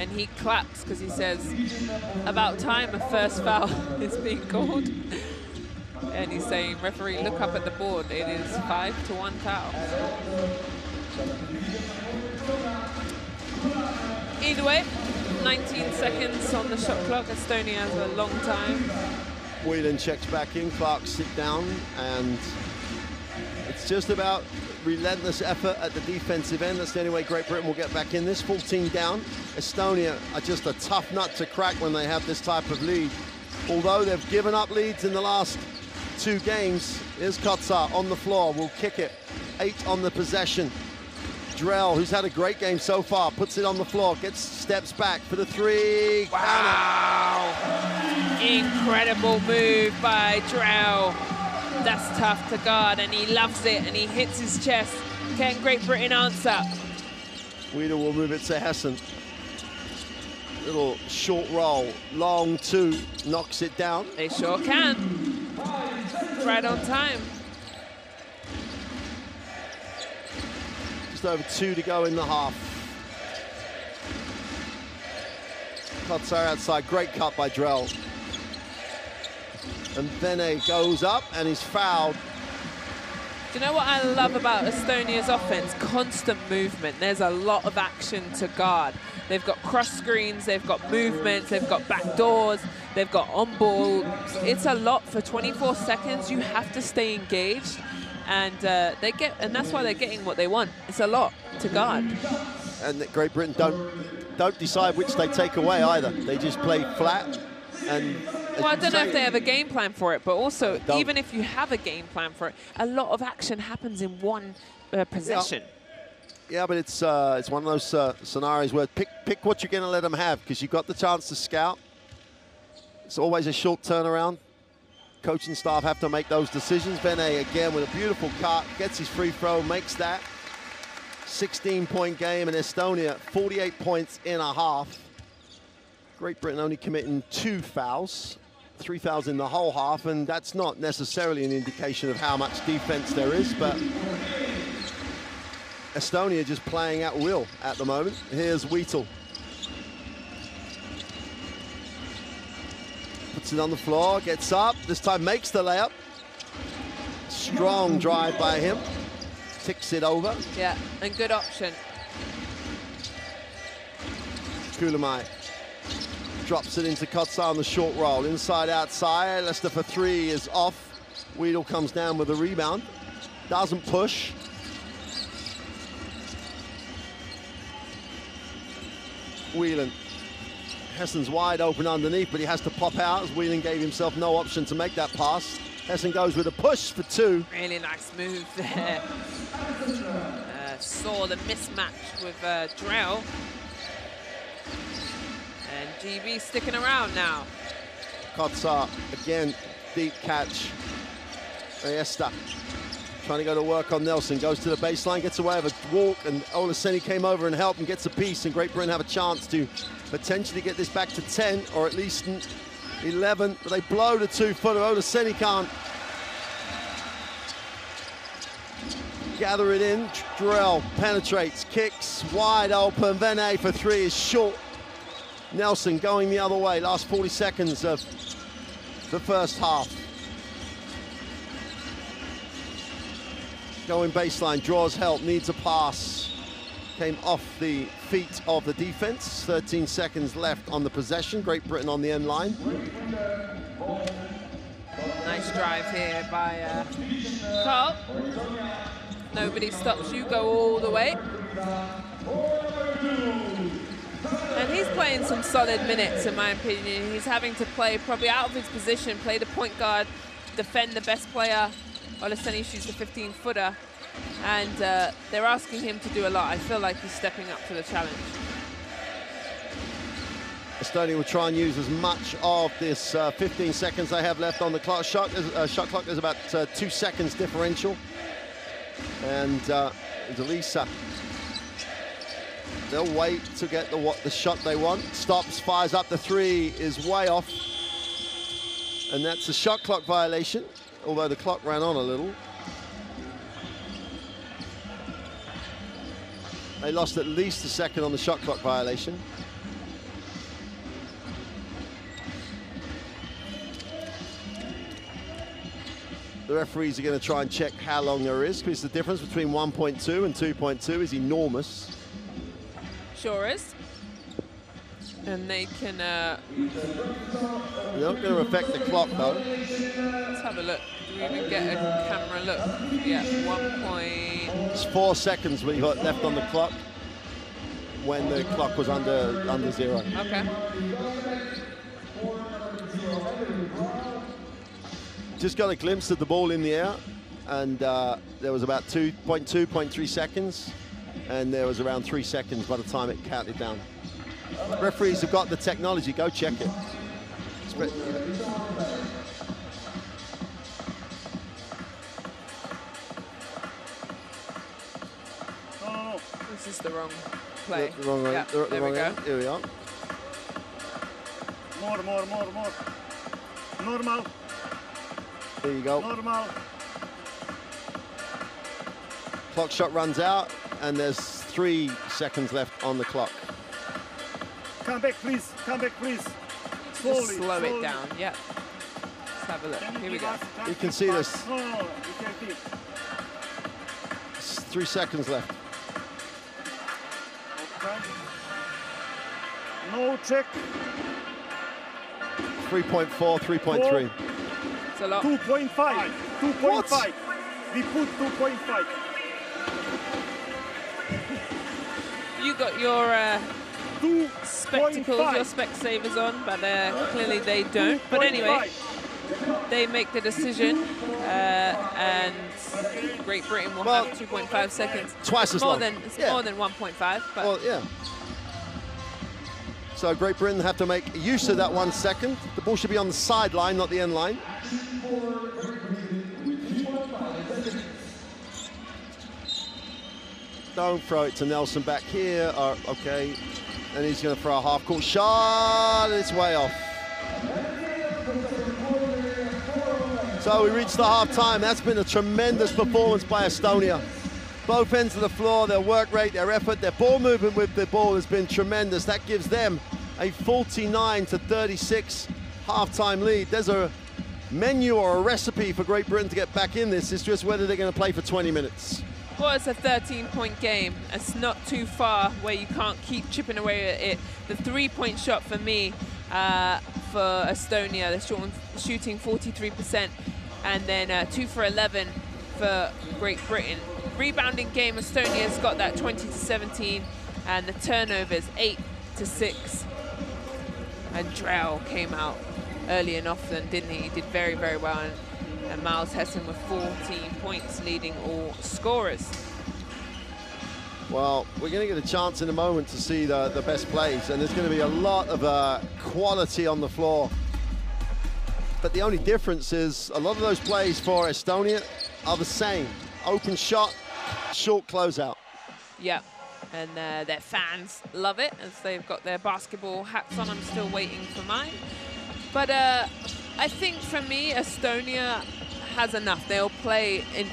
and he claps because he says, about time a first foul [laughs] is being called. And he's saying, referee, look up at the board. It is five to one foul. Either way, 19 seconds on the shot clock. Estonia has a long time. Whelan checks back in, Clark sit down, and it's just about relentless effort at the defensive end. That's the only way Great Britain will get back in this. 14 down. Estonia are just a tough nut to crack when they have this type of lead. Although they've given up leads in the last two games, here's Kotsar on the floor, will kick it. Eight on the possession. Drell, who's had a great game so far, puts it on the floor, gets steps back for the three. Wow! Incredible move by Drell. That's tough to guard, and he loves it, and he hits his chest. Can Great Britain answer? Wheatle will move it to Hesson. Little short roll, long two, knocks it down. They sure can. right on time. Just over two to go in the half. Kotsar outside, great cut by Drell. And Vene goes up and he's fouled. Do you know what I love about Estonia's offense? Constant movement. There's a lot of action to guard. They've got cross screens, they've got movements, they've got back doors, they've got on ball. It's a lot for 24 seconds. You have to stay engaged, and uh, they get, and that's why they're getting what they want. It's a lot to guard. And Great Britain don't don't decide which they take away either. They just play flat and Well, I don't know if they have a game plan for it, but also, Don't. even if you have a game plan for it, a lot of action happens in one uh, possession. Yeah, but it's uh, it's one of those uh, scenarios where pick pick what you're going to let them have because you've got the chance to scout. It's always a short turnaround. Coaching staff have to make those decisions. Vene again with a beautiful cut, gets his free throw, makes that. 16-point game in Estonia, 48 points in a half. Great Britain only committing two fouls, three fouls in the whole half, and that's not necessarily an indication of how much defense there is, but Estonia just playing at will at the moment. Here's Wheatle. Puts it on the floor, gets up, this time makes the layup. Strong drive by him. Ticks it over. Yeah, and good option. Kullamäe drops it into Kotsar on the short roll. Inside, outside. Leicester for three is off. Wheatle comes down with a rebound. Doesn't push. Whelan. Hesson's wide open underneath, but he has to pop out as Whelan gave himself no option to make that pass. Hesson goes with a push for two. Really nice move there. [laughs] Uh, saw the mismatch with uh, Drell. And GB sticking around now. Kotsar again, deep catch. Raieste trying to go to work on Nelson, goes to the baseline, gets away with a walk, and Olaseni came over and helped and gets a piece, and Great Britain have a chance to potentially get this back to 10 or at least 11, but they blow the two-footer. Olaseni can't gather it in. Drell penetrates, kicks wide open. Vene for three is short. Nelson going the other way. Last 40 seconds of the first half. Going baseline, draws help, needs a pass. Came off the feet of the defense. 13 seconds left on the possession. Great Britain on the end line. Nice drive here by uh, Carl. Nobody stops you, go all the way. And he's playing some solid minutes, in my opinion. He's having to play probably out of his position, play the point guard, defend the best player. Olaseni shoots the 15-footer, and uh, they're asking him to do a lot. I feel like he's stepping up to the challenge. Estonia will try and use as much of this uh, 15 seconds they have left on the clock. Shot, uh, shot clock is about uh, two seconds differential. And uh, Delisa, they'll wait to get the what the shot they want. Stops, fires up the three, is way off. And that's a shot clock violation, although the clock ran on a little. They lost at least a second on the shot clock violation. The referees are going to try and check how long there is because the difference between 1.2 and 2.2 is enormous. Sure is. And they can, uh, They're not going to affect the clock though. let's have a look. Do we even get a camera look? Yeah, one point. It's four seconds we got left on the clock when the clock was under under zero. Okay. Just got a glimpse of the ball in the air, and uh, there was about 2.2, 0.3 seconds, and there was around three seconds by the time it counted down. Referees have got the technology. Go check it. Spe- No, no, no. This is the wrong play. The, the wrong, yeah, the, the there wrong we go. end. Here we are. More, more, more, more. Normal. There you go. Normal. Clock shot runs out, and there's three seconds left on the clock. Come back, please. Come back, please. Just Slowly. slow slowly. it down. Yeah. Let's have a look. You Here we go. You can see this. No, no, no, you can't see. S- Three seconds left. Okay. No check. 3.4, 3.3. It's a lot. 2.5. 2.5. We put 2.5. You got your uh, spectacles, your spec savers on, but uh, clearly they don't. But anyway, they make the decision, uh, and Great Britain will Well, have 2.5 seconds. Twice as more long. than it's Yeah. more than 1.5, but Well, yeah. So Great Britain have to make use of that one second. The ball should be on the sideline, not the end line. Don't throw it to Nelson back here. Uh, okay. And he's going to throw a half-court shot. It's way off. So we reached the half time. That's been a tremendous performance by Estonia. Both ends of the floor, their work rate, their effort, their ball movement with the ball has been tremendous. That gives them a 49 to 36 halftime lead. There's a menu or a recipe for Great Britain to get back in this. It's just whether they're going to play for 20 minutes. It's a 13-point game. It's not too far where you can't keep chipping away at it. The three-point shot for me, uh, for Estonia, they're shooting, shooting 43%, and then uh, two for 11 for Great Britain. Rebounding game, Estonia's got that 20 to 17, and the turnovers 8 to 6. And Drell came out early and often, didn't he? He did very, very well. And, and Myles Hesson with 14 points, leading all scorers. Well, we're going to get a chance in a moment to see the, the best plays, and there's going to be a lot of uh, quality on the floor. But the only difference is a lot of those plays for Estonia are the same. Open shot, short closeout. Yep. And uh, their fans love it as they've got their basketball hats on. I'm still waiting for mine. But uh, I think for me, Estonia has enough. They'll play in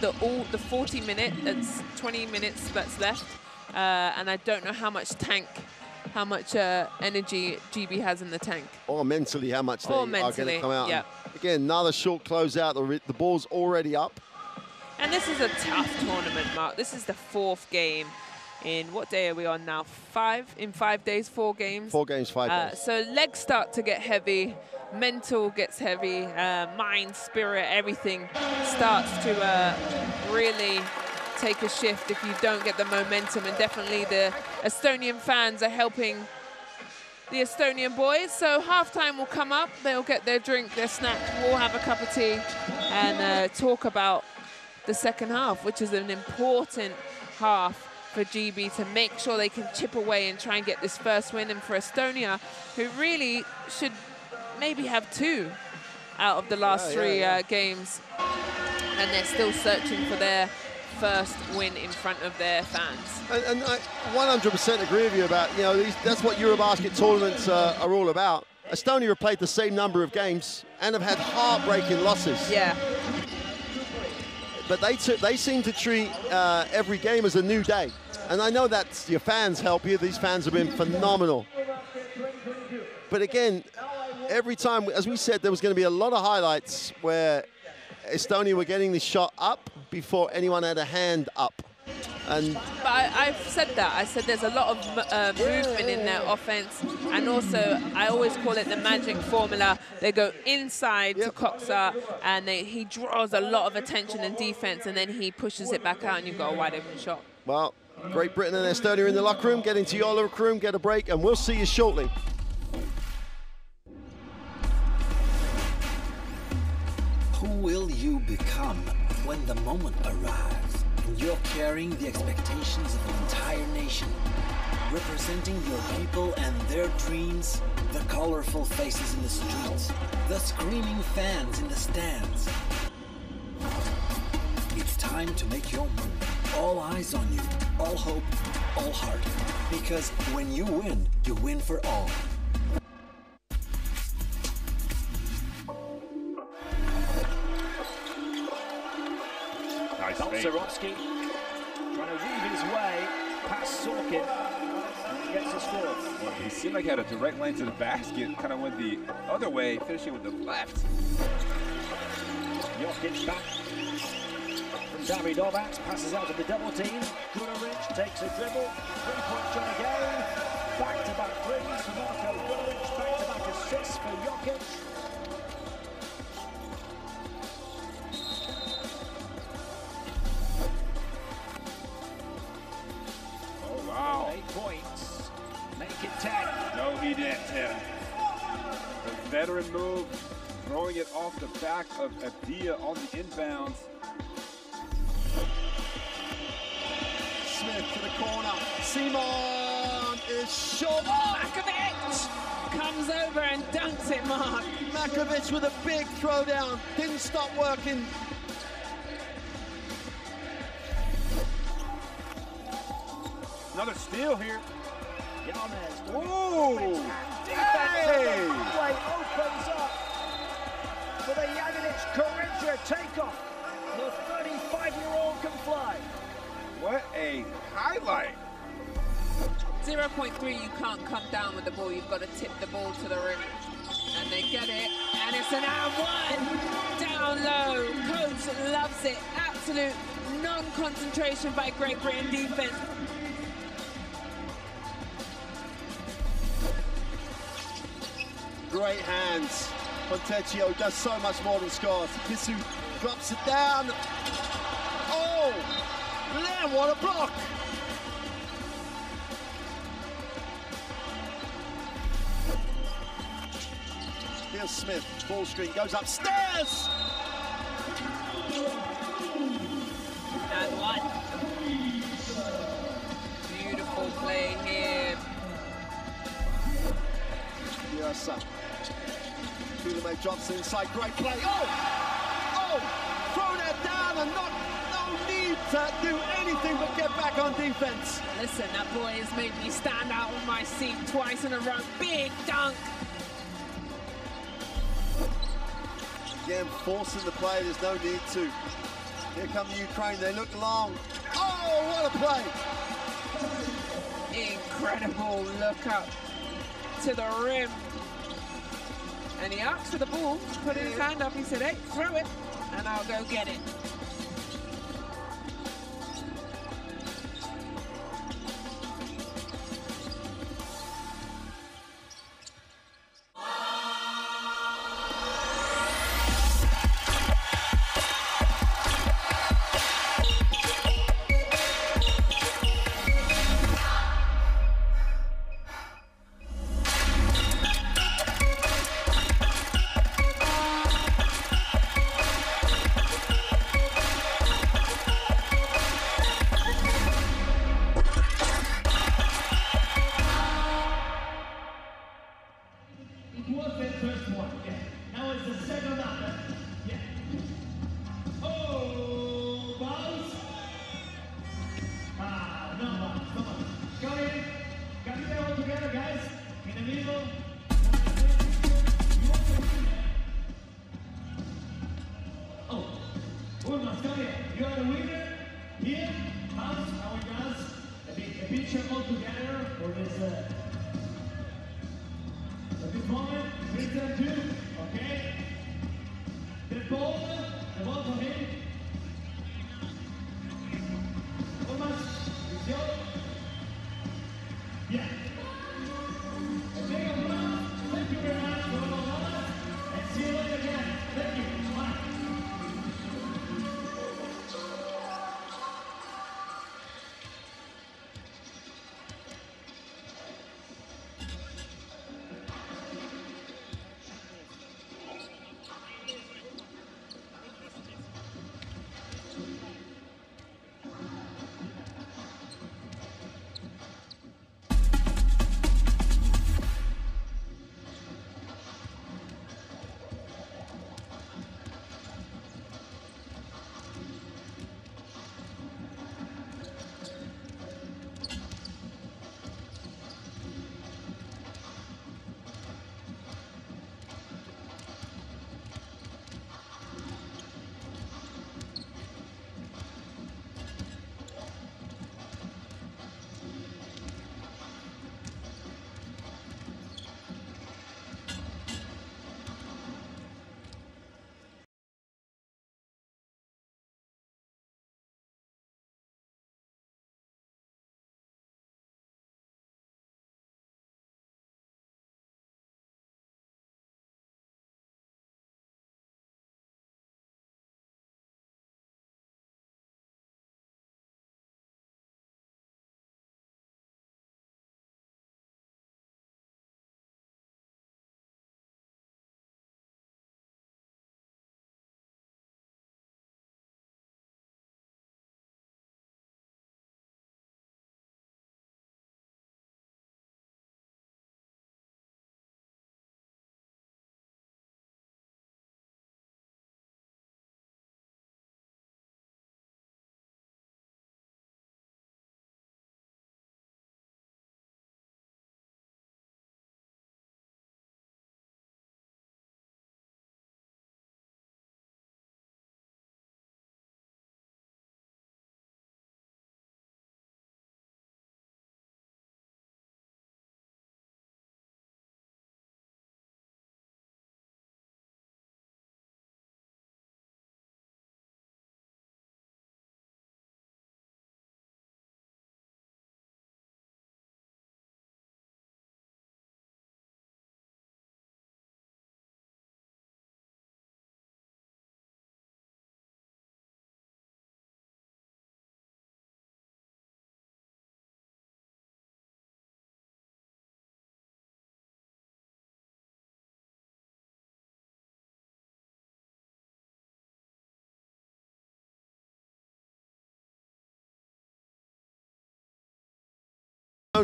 the all the 40 minute, that's 20 minutes that's left. Uh, and I don't know how much tank, how much uh, energy GB has in the tank. Or mentally, how much they Or are going mentally, to come out. yep. Again, another short closeout. The, the ball's already up. And this is a tough tournament, Mark. This is the fourth game in what day are we on now? Five in five days, four games. Four games, five Uh, days. so legs start to get heavy, mental gets heavy, uh, mind, spirit, everything starts to uh, really take a shift if you don't get the momentum. And definitely the Estonian fans are helping the Estonian boys. So halftime will come up, they'll get their drink, their snack, we'll have a cup of tea and uh, talk about the second half, which is an important half for GB to make sure they can chip away and try and get this first win. And for Estonia, who really should maybe have two out of the last Yeah, yeah, three yeah. Uh, games. And they're still searching for their first win in front of their fans. And, and I 100% agree with you about, you know, these, that's what Eurobasket tournaments uh, are all about. Estonia have played the same number of games and have had heartbreaking losses. Yeah, But they, took, they seem to treat uh, every game as a new day. And I know that your fans help you. These fans have been phenomenal. But again, every time, as we said, there was going to be a lot of highlights where Estonia were getting the shot up before anyone had a hand up. And but I, I've said that. I said there's a lot of uh, movement in their offense, and also I always call it the magic formula. They go inside to Yep. Kotsar, and they, he draws a lot of attention and defense, and then he pushes it back out, and you've got a wide open shot. Well, Great Britain and Estonia in the locker room, get into your locker room, get a break, and we'll see you shortly. Will you become when the moment arrives and you're carrying the expectations of an entire nation? Representing your people and their dreams, the colorful faces in the streets, the screaming fans in the stands. It's time to make your move. All eyes on you, all hope, all heart. Because when you win, you win for all. high. Sorowski trying to weave his way past Sorkin. Gets score. He seemed like he had a direct line to the basket, kind of went the other way, finishing with the left. Jokic back from Davidovac, passes out to the double team. Guduric takes a dribble, three-point shot again, back-to-back Eight points, make it ten. No, he didn't, Tim. The veteran move, throwing it off the back of Abdia on the inbounds. Smith to the corner. Simon is short. Oh, Makovic comes over and dunks it, Mark. Makovic with a big throwdown. Didn't stop working. Another steal here. Yanez. Ooh! Hey! Runway opens up for the Yaganic Corinthia takeoff. The 35-year-old can fly. What a highlight. 0.3, you can't come down with the ball. You've got to tip the ball to the rim. And they get it. And it's an and one. Down low. Coach loves it. Absolute non-concentration by Great Britain defense. Great hands. Fontecchio does so much more than scores. Kisu drops it down. Oh! Lamb, what a block! Here's Smith, ball screen, goes upstairs! And one. Beautiful play here. Yersa. Kullamäe drops inside, great play. Oh! Oh! Throw that down and not, no need to do anything but get back on defense. Listen, that boy has made me stand out on my seat twice in a row. Big dunk. Again, forcing the play, there's no need to. Here come the Ukraine, they look long. Oh, what a play! Incredible look up to the rim. And he asked for the ball, put his hand up, he said, hey, throw it, and I'll go get it. It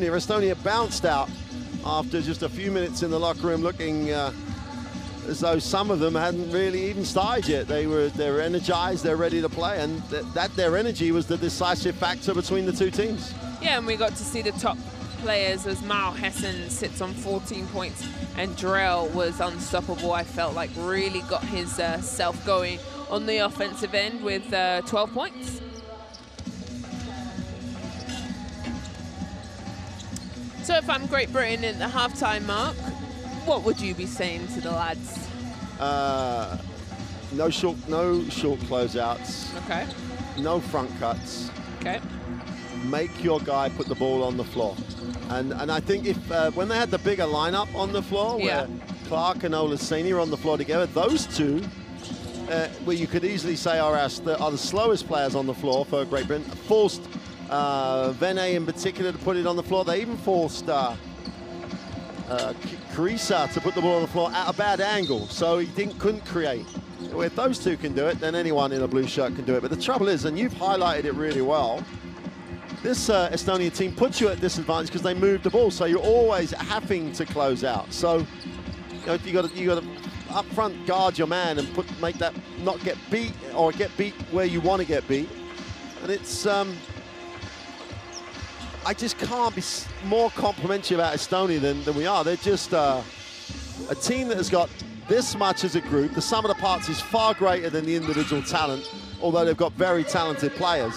Estonia. Bounced out after just a few minutes in the locker room looking uh, as though some of them hadn't really even started yet. They were they're energized, they're ready to play, and th that their energy was the decisive factor between the two teams. Yeah, and we got to see the top players as Myles Hesson sits on 14 points and Drell was unstoppable. I felt like really got his uh, self going on the offensive end with uh, 12 points. So if I'm Great Britain in the halftime mark, what would you be saying to the lads? Uh, no short, no short closeouts, Okay, no front cuts. okay. Make your guy put the ball on the floor, and and I think if uh, when they had the bigger lineup on the floor, Yeah. where Clark and Olaseni are on the floor together, those two, uh, where you could easily say are, our, are the slowest players on the floor for Great Britain, forced uh, in particular to put it on the floor. They even forced. Uh, uh, Kriisa to put the ball on the floor at a bad angle, so he didn't couldn't create. If those two can do it, then anyone in a blue shirt can do it. But the trouble is, and you've highlighted it really well, this uh, Estonian team puts you at disadvantage because they move the ball, so you're always having to close out. So you know, you got to you got to up front guard your man and put make that not get beat or get beat where you want to get beat. And it's um, I just can't be more complimentary about Estonia than, than we are. They're just uh, a team that has got this much as a group. The sum of the parts is far greater than the individual talent, although they've got very talented players.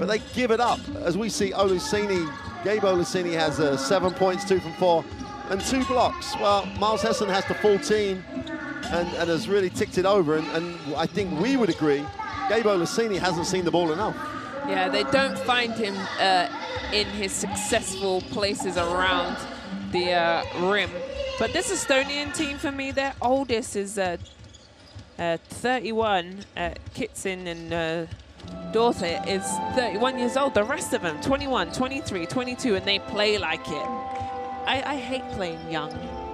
But they give it up. As we see, Olaseni, Gabe Olaseni has uh, seven points, two from four, and two blocks. Well, Myles Hesson has the full team and, and has really ticked it over. And, and I think we would agree, Gabe Olaseni hasn't seen the ball enough. Yeah, they don't find him uh, in his successful places around the uh, rim. But this Estonian team, for me, their oldest is uh, uh, 31. Uh, Kitsing and uh, Dorthe is 31 years old. The rest of them, 21, 23, 22, and they play like it. I, I hate playing young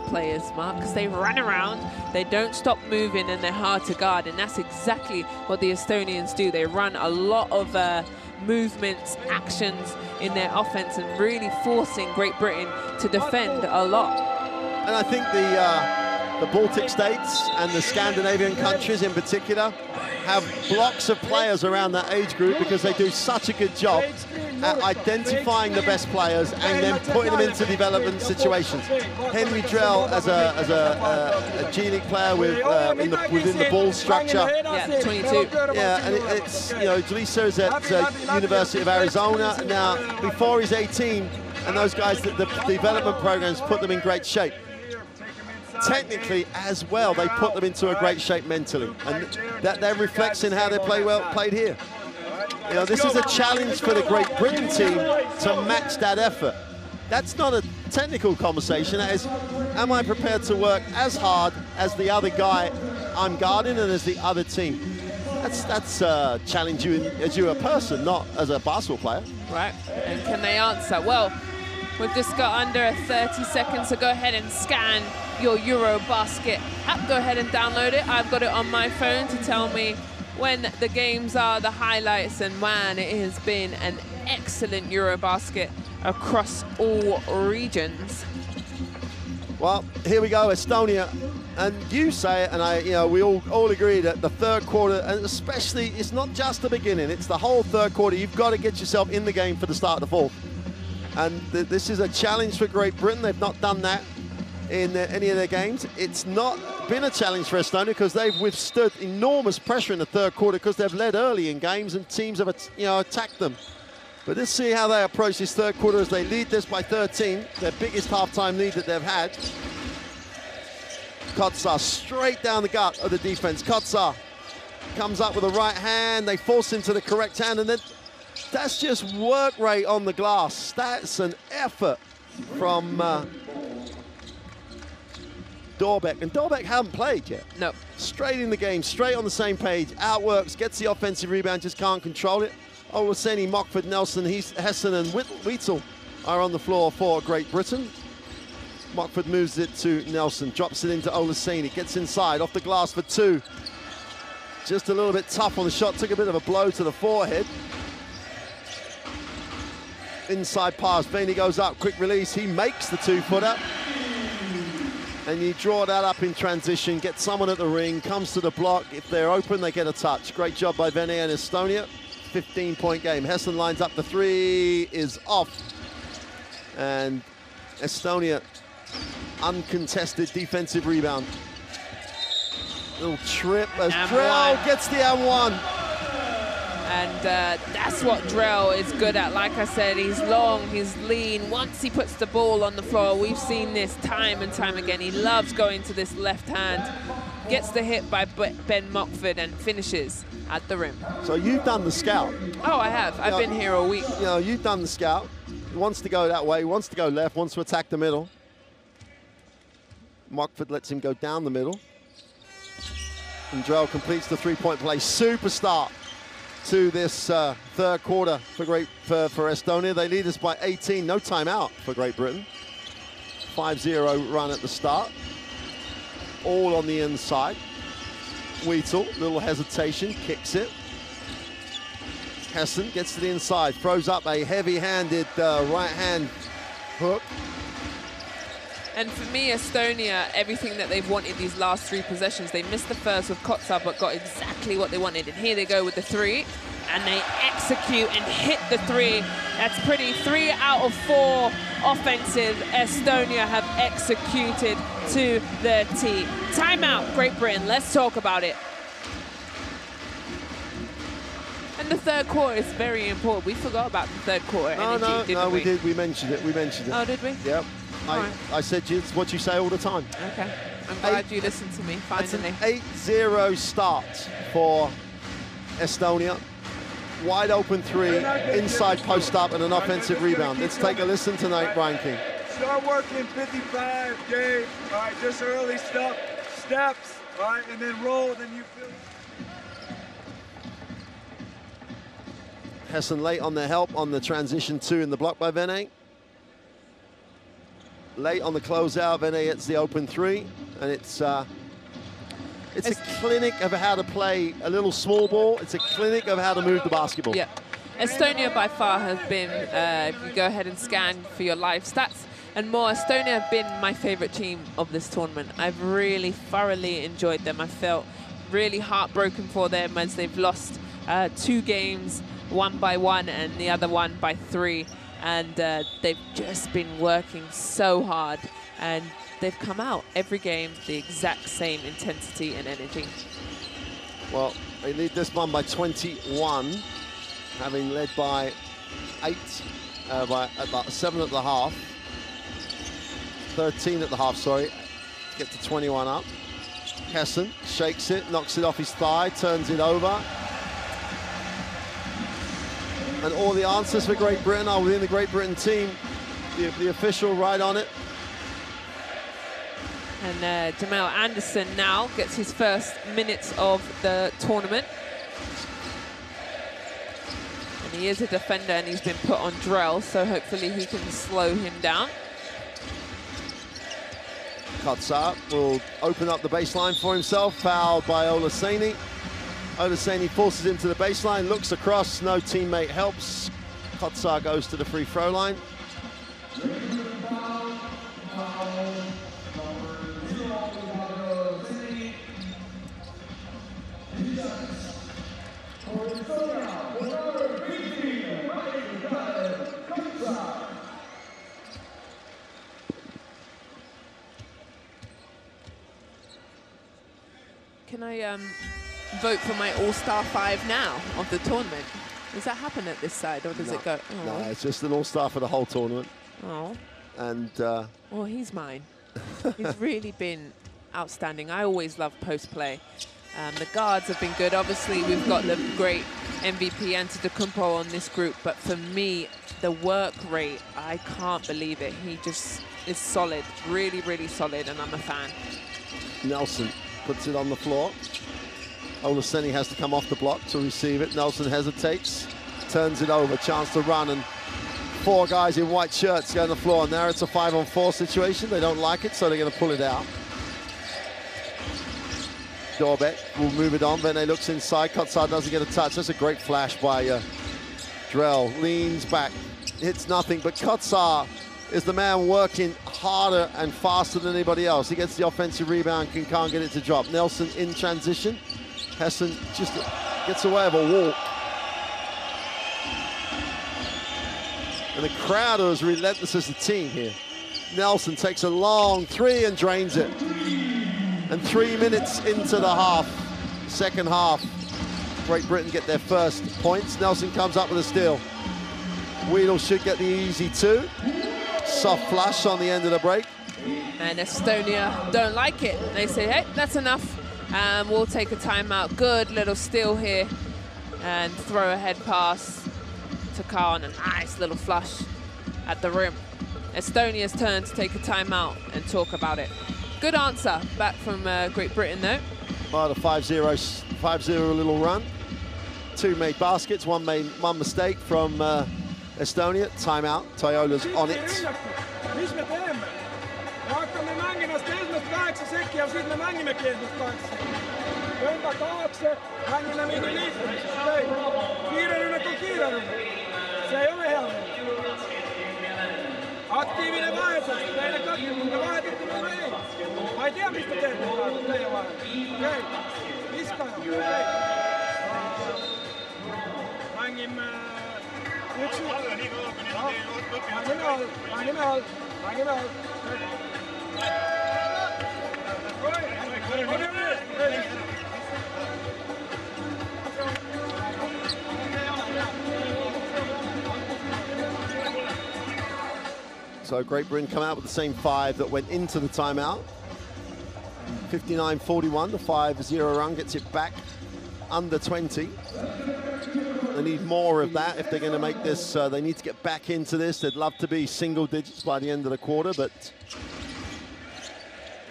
players, Mark, because they run around, they don't stop moving, and they're hard to guard. And that's exactly what the Estonians do. They run a lot of uh, movements, actions in their offense, and really forcing Great Britain to defend a lot. And I think the uh, the Baltic states and the Scandinavian countries in particular have blocks of players around that age group because they do such a good job at identifying the best players and then putting them into development situations. Henri Drell as a as a, a, a G League player with uh, in the, within the ball structure. Yeah, 22. Yeah, and it, it's, you know, Kriisa is at uh, University of Arizona. Now, before he's 18, and those guys, the, the development programs put them in great shape. Technically, as well, they put them into a great shape mentally, and that, that reflects in how they play well played here. You know, this is a challenge for the Great Britain team to match that effort. That's not a technical conversation. That is, am I prepared to work as hard as the other guy I'm guarding and as the other team? That's that's uh, challenge you as you a person, not as a basketball player. Right, and can they answer? Well, we've just got under 30 seconds, so go ahead and scan your Eurobasket app. Go ahead and download it. I've got it on my phone to tell me when the games are, the highlights, and man, it has been an excellent Eurobasket across all regions. Well, here we go, Estonia. And you say it, and I, you know, we all, all agree that the third quarter, and especially, it's not just the beginning, it's the whole third quarter. You've got to get yourself in the game for the start of the fourth. And th- this is a challenge for Great Britain. They've not done that in uh, any of their games. It's not been a challenge for Estonia because they've withstood enormous pressure in the third quarter because they've led early in games and teams have, you know, attacked them. But let's see how they approach this third quarter as they lead this by 13, their biggest halftime lead that they've had. Kotsar straight down the gut of the defense. Kotsar comes up with a right hand. They force him to the correct hand, and then that's just work rate on the glass. That's an effort from uh, Dorbek. And Dorbek haven't played yet. No, Straight in the game, straight on the same page. Outworks, gets the offensive rebound, just can't control it. Olaseni, Mockford, Nelson, Hesson, and Wheatle are on the floor for Great Britain. Mockford moves it to Nelson, drops it into Olaseni, gets inside, off the glass for two. Just a little bit tough on the shot, took a bit of a blow to the forehead. inside pass. Vene goes up, quick release. He makes the two-footer. And you draw that up in transition, get someone at the ring, comes to the block. If they're open, they get a touch. Great job by Vene and Estonia. 15-point game. Hesson lines up the three, is off. And Estonia, uncontested defensive rebound. Little trip as Drell gets the and one. And uh, that's what Drell is good at. Like I said, he's long, he's lean. Once he puts the ball on the floor, we've seen this time and time again. He loves going to this left hand, gets the hit by Ben Mockford and finishes at the rim. So you've done the scout. Oh, I have. I've Yeah. been here all week. You know, you've done the scout. He wants to go that way, he wants to go left, wants to attack the middle. Mockford lets him go down the middle. And Drell completes the three-point play. Super start to this uh, third quarter for Great for, for Estonia. They lead us by 18. No timeout for Great Britain. 5-0 run at the start. All on the inside. Wheatle, little hesitation, kicks it. Hesson gets to the inside, throws up a heavy-handed uh, right-hand hook. And for me, Estonia, everything that they've wanted these last three possessions, they missed the first with Kotsar, but got exactly what they wanted. And here they go with the three, and they execute and hit the three. That's pretty. Three out of four offensive Estonia have executed to the T. Timeout, Great Britain. Let's talk about it. And the third quarter is very important. We forgot about the third quarter No, energy, no, no, we? we did. We mentioned it. We mentioned it. Oh, did we? Yep. I, Alright. I said it's what you say all the time. Okay. I'm glad you listened to me, That's an finally. 8-0 start for Estonia. Wide open three, inside post up, and an offensive rebound. Let's take a listen tonight, Brian King. Start working 55, Gabe. All right, just early stuff, steps, all right, and then roll, then you feel. Hesson late on the help on the transition two in the block by Vene. Late on the closeout, Vene hits the open three, and it's uh, it's a clinic of how to play a little small ball. It's a clinic of how to move the basketball. Yeah. Estonia by far has been, uh, if you go ahead and scan for your live stats and more, Estonia have been my favorite team of this tournament. I've really thoroughly enjoyed them. I felt really heartbroken for them as they've lost uh, two games, one by one and the other one by three. And uh, they've just been working so hard and they've come out every game the exact same intensity and energy. Well, they lead this one by 21, having led by eight, uh, by about seven at the half. 13 at the half, sorry. Get to 21 up. Hesson shakes it, knocks it off his thigh, turns it over. And all the answers for Great Britain are within the Great Britain team. The, the official right on it. And uh, Jamell Anderson now gets his first minutes of the tournament. And he is a defender and he's been put on Drell, so hopefully he can slow him down. Kotsar will open up the baseline for himself, fouled by Olaseni. Olaseni forces him to the baseline, looks across, no teammate helps. Kotsar goes to the free throw line. Can I um, vote for my All-Star five now of the tournament? Does that happen at this side or does no, it go? Oh, no, it's just an all-star for the whole tournament. oh. And uh, Well, he's mine. [laughs] he's really been outstanding. I always love post play. Um, the guards have been good. Obviously, we've got the great MVP Antetokounmpo on this group, but for me, the work rate, I can't believe it. He just is solid, really, really solid, and I'm a fan. Nelson puts it on the floor. Olaseni has to come off the block to receive it. Nelson hesitates, turns it over, chance to run, and four guys in white shirts go on the floor. Now it's a five-on-four situation. They don't like it, so they're going to pull it out. Dorbek will move it on. Vene looks inside. Kotsar doesn't get a touch. That's a great flash by uh, Drell. Leans back, hits nothing, but Kotsar is the man working harder and faster than anybody else. He gets the offensive rebound, can, can't get it to drop. Nelson in transition. Hesson just gets away of a walk. And the crowd are as relentless as the team here. Nelson takes a long three and drains it. And three minutes into the half, second half, Great Britain get their first points. Nelson comes up with a steal. Wheatle should get the easy two. Soft flush on the end of the break. And Estonia don't like it. They say, hey, that's enough. And we'll take a timeout. Good little steal here. And throw a head pass to Khan. A nice little flush at the rim. Estonia's turn to take a timeout and talk about it. Good answer back from uh, Great Britain, though. About a 5-0 5-0 little run. Two made baskets, one made one mistake from uh, Estonia. Timeout. Toijala's on it. Hakkame mängima Stelmast kaheksa sekki ja siis me mängime Keelmast kaheksa tõmba taakse, mängime mingi okay.. kiire rünnak on kiire rünnak. see ei ole hea aktiivne vahetus, teine katkeb, te vahetate mu mehi. ma ei tea, mis te teete praegu teie vahel. okei okay., viskaja, okei mängime üks mängime all, mängime all, mängime all. So Great Britain come out with the same five that went into the timeout. 59-41, the 5-0 run gets it back under 20. They need more of that if they're going to make this. Uh, they need to get back into this. They'd love to be single digits by the end of the quarter, but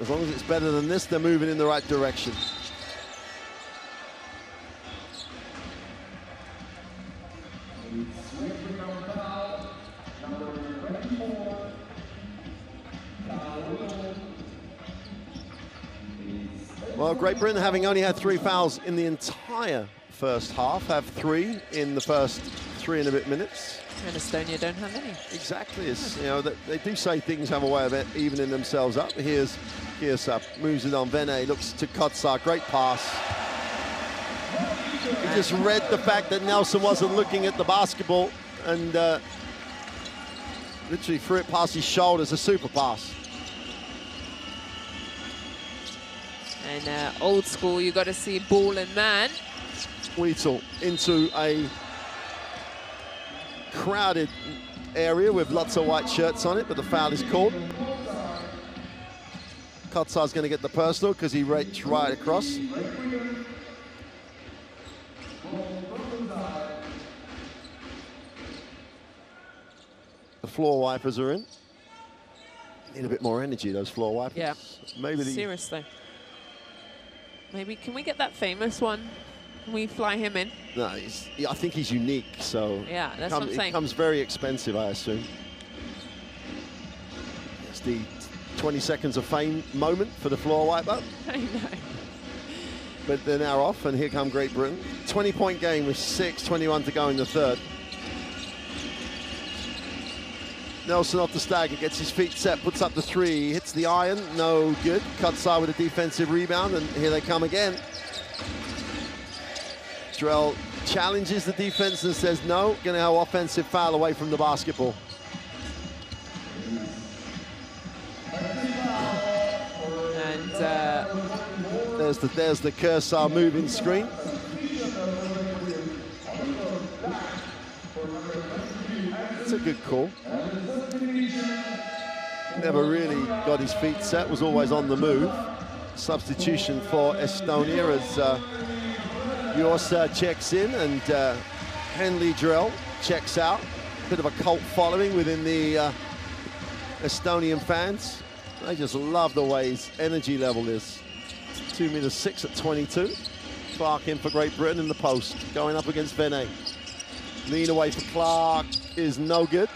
as long as it's better than this, they're moving in the right direction. Well, Great Britain, having only had three fouls in the entire first half, have three in the first three and a bit minutes. And Estonia don't have any. Exactly. It's, you know, they, they do say things have a way of evening themselves up. Here's Kriisa, moves it on. Vene looks to Kotsar. Great pass. He just read the fact that Nelson wasn't looking at the basketball and uh, literally threw it past his shoulders. A super pass. And uh, old school, you got to see ball and man. Wheatle into a crowded area with lots of white shirts on it, but the foul is called. Kotsar's going to get the personal because he reached right across. The floor wipers are in. Need a bit more energy, those floor wipers. Yeah. Maybe the, Seriously. Maybe, can we get that famous one? Can we fly him in? No, he's, I think he's unique, so Yeah, that's come- what I'm saying. It comes very expensive, I assume. It's the 20 seconds of fame moment for the floor wiper, [laughs] I know. but they're now off, and here come Great Britain. 20-point game with 6:21 to go in the third. Nelson off the stagger, gets his feet set, puts up the three, hits the iron, no good. Kotsar with a defensive rebound, and here they come again. Challenges the defense and says no, gonna have offensive foul away from the basketball. And uh, There's the there's the Kotsar moving screen. It's a good call. Never really got his feet set, was always on the move. Substitution for Estonia as uh, Jõesaar checks in and uh, Henri Drell checks out. Bit of a cult following within the uh, Estonian fans. They just love the way his energy level is. Two meters six at 22. Clark in for Great Britain in the post, going up against Vene. Lean away for Clark is no good.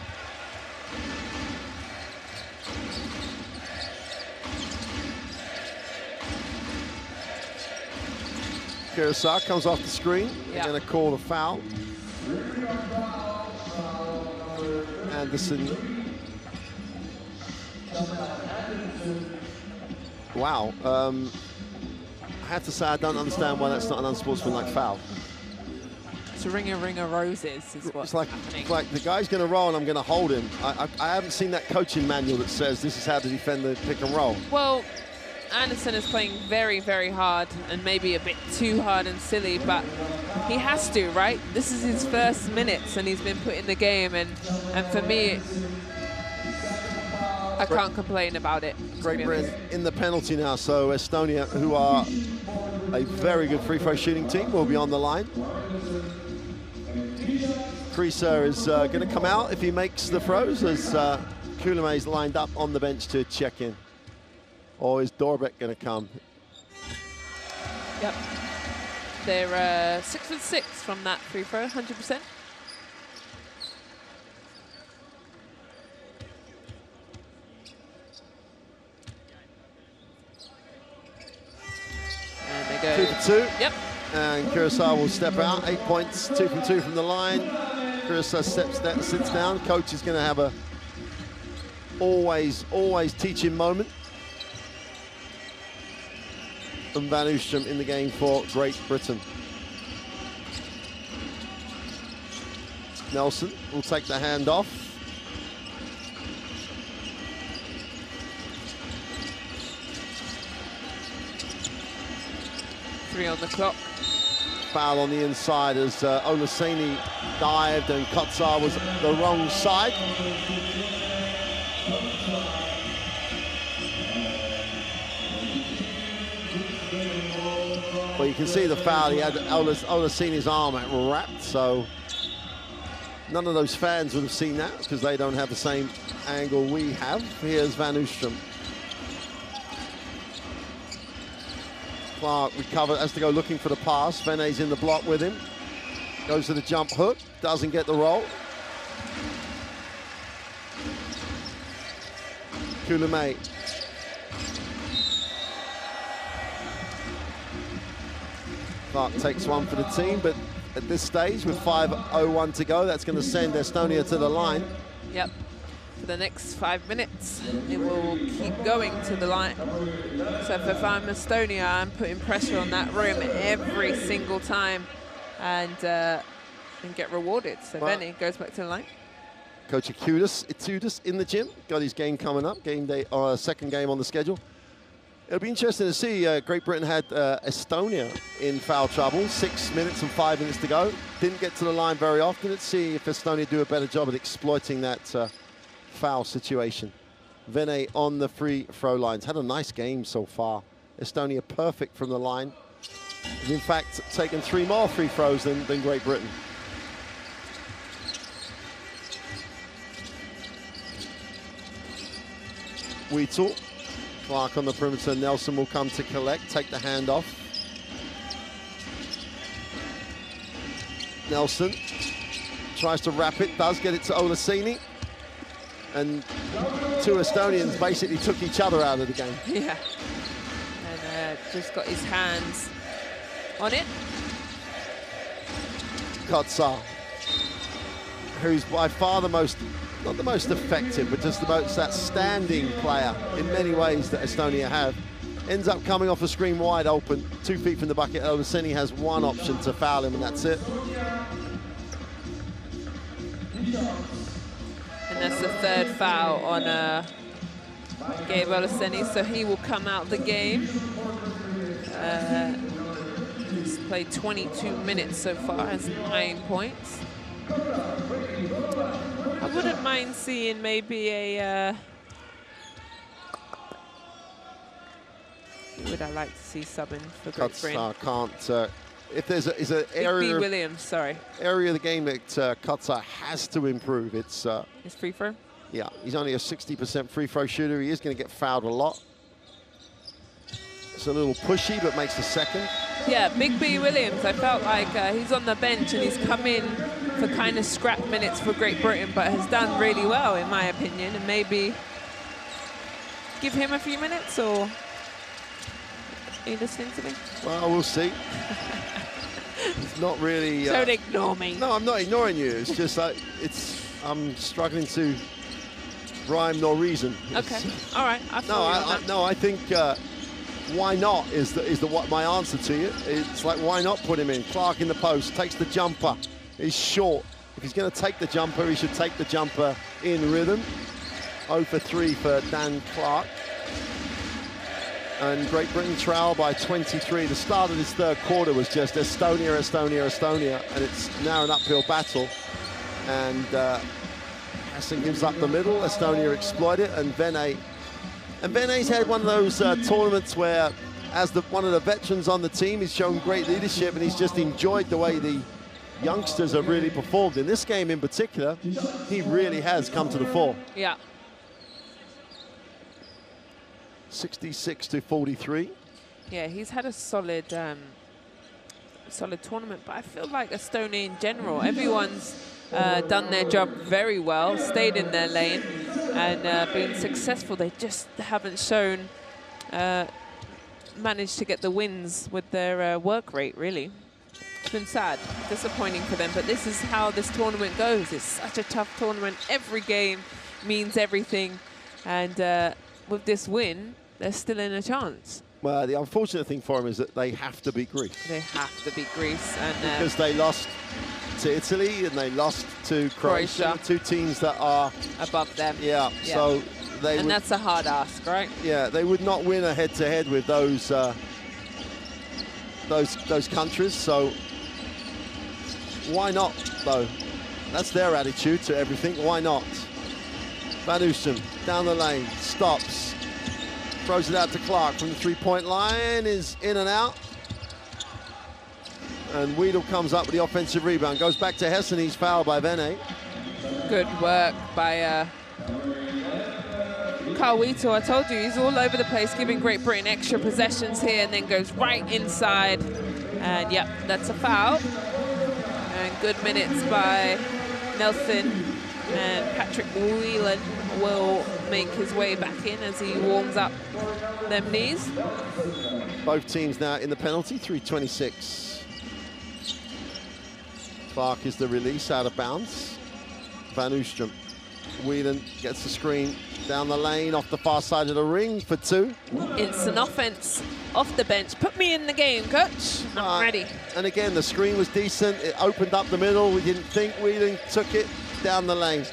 Kurosawa comes off the screen. Yeah. They're going to call the foul. Anderson. Wow. Um, I have to say, I don't understand why that's not an unsportsmanlike foul. It's a ring of ring of roses is what's It's like, happening. it's like the guy's going to roll and I'm going to hold him. I, I, I haven't seen that coaching manual that says this is how to defend the pick and roll. Well, Anderson is playing very, very hard and maybe a bit too hard and silly, but he has to, right? This is his first minutes and he's been put in the game, and, and for me, I can't complain about it. Great Britain in the penalty now, so Estonia, who are a very good free throw shooting team, will be on the line. Kriisa is uh, going to come out if he makes the throws as uh, is lined up on the bench to check in. Or is Dorbek going to come? Yep. They're uh, six and six from that free throw, 100%. And they go. Two for two. Yep. And Kurosawa will step out. Eight points, two from two from the line. Kurosawa steps down, sits down. Coach is going to have a always, always teaching moment. And Van in the game for Great Britain. Nelson will take the hand off. Three on the clock. Foul on the inside as uh, dived and Kotsar was the wrong side. Well, you can see the foul. He had Olas Olaseni's arm wrapped, so none of those fans would have seen that because they don't have the same angle we have. Here's Van Oostrom. Clark recovered, has to go looking for the pass. Vene's in the block with him. Goes to the jump hook, doesn't get the roll. Kullamäe. Clark takes one for the team, but at this stage, with 5.01 to go, that's going to send Estonia to the line. Yep. For the next five minutes, it will keep going to the line. So if I'm Estonia, I'm putting pressure on that rim every single time and uh, and get rewarded. So Well- Vene goes back to the line. Coach Akudis, Itoudis in the gym. Got his game coming up, game day, uh, second game on the schedule. It'll be interesting to see. Uh, Great Britain had uh, Estonia in foul trouble. Six minutes and five minutes to go. Didn't get to the line very often. Let's see if Estonia do a better job at exploiting that uh, foul situation. Vene on the free throw lines. Had a nice game so far. Estonia perfect from the line. In fact taken three more free throws than, than Great Britain. Wheatle. Clark on the perimeter. Nelson will come to collect, take the hand off. Nelson tries to wrap it, does get it to Olaseni. And two Estonians basically took each other out of the game. Yeah. And uh, just got his hands on it. Kotsar, who's by far the most, not the most effective, but just the most outstanding player in many ways that Estonia have. Ends up coming off a screen wide open, two feet from the bucket. Olaseni has one option to foul him, and that's it. And that's the third foul on uh, Gabe Olaseni, so he will come out the game. Uh, he's played 22 minutes so far, has nine points. I wouldn't mind seeing maybe a. Uh, would I like to see subbing for Great Britain? Can't. Uh, if there's a, is an Big B. area Williams, sorry. area of the game that uh, Kotsar has to improve, it's uh, His free throw. yeah. He's only a 60% free throw shooter. He is going to get fouled a lot. It's a little pushy, but makes the second. Yeah, Bigby-Williams. I felt like uh, he's on the bench and he's come in for kind of scrap minutes for Great Britain, but has done really well, in my opinion. And maybe give him a few minutes, or are you listening to me? Well, we'll see. it's not really. Uh, Don't ignore me. no, I'm not ignoring you. It's just like it's I'm struggling to rhyme nor reason. Okay. All right. I No, I, I, no, I think uh, why not is the, is the what my answer to you. It's like why not put him in? Clark in the post takes the jumper. He's short. If he's going to take the jumper, he should take the jumper in rhythm. 0 for 3 for Dan Clark. And Great Britain trail by 23. The start of this third quarter was just Estonia, Estonia, Estonia, and it's now an uphill battle. And uh, Hesson gives up the middle. Estonia exploit it, and Vene. And Vene's had one of those uh, tournaments where, as the, one of the veterans on the team, he's shown great leadership, and he's just enjoyed the way the youngsters have really performed. In this game in particular, he really has come to the fore. Yeah. 66 to 43. Yeah, he's had a solid, um, solid tournament. But I feel like Estonia in general, everyone's uh, done their job very well, stayed in their lane, and uh, been successful. They just haven't shown, uh, managed to get the wins with their uh, work rate. Really, it's been sad, disappointing for them. But this is how this tournament goes. It's such a tough tournament. Every game means everything, and uh, with this win, they're still in a chance. Well, the unfortunate thing for them is that they have to beat Greece They have to beat Greece and uh, because they lost to Italy and they lost to Croatia, Croatia. two teams that are, above them. yeah, Yeah. so they and would, that's a hard ask, right? yeah, they would not win a head-to-head with those uh, those those countries. So why not, though? That's their attitude to everything. Why not? Van Oosten down the lane, stops, throws it out to Clark from the three-point line, is in and out. And Wheatle comes up with the offensive rebound, goes back to Hesson, he's fouled by Vene. Good work by uh, Carl Wheatle. I told you, he's all over the place, giving Great Britain extra possessions here and then goes right inside. And yep, that's a foul. And good minutes by Nelson and Patrick Whelan will make his way back in as he warms up them knees. Both teams now in the penalty, 326. Clark is the release out of bounds. Van Oostrom. Whelan gets the screen down the lane off the far side of the ring for two. Instant offense off the bench. Put me in the game, coach. I'm Uh, ready. And again, the screen was decent. It opened up the middle. We didn't think Whelan took it down the lane.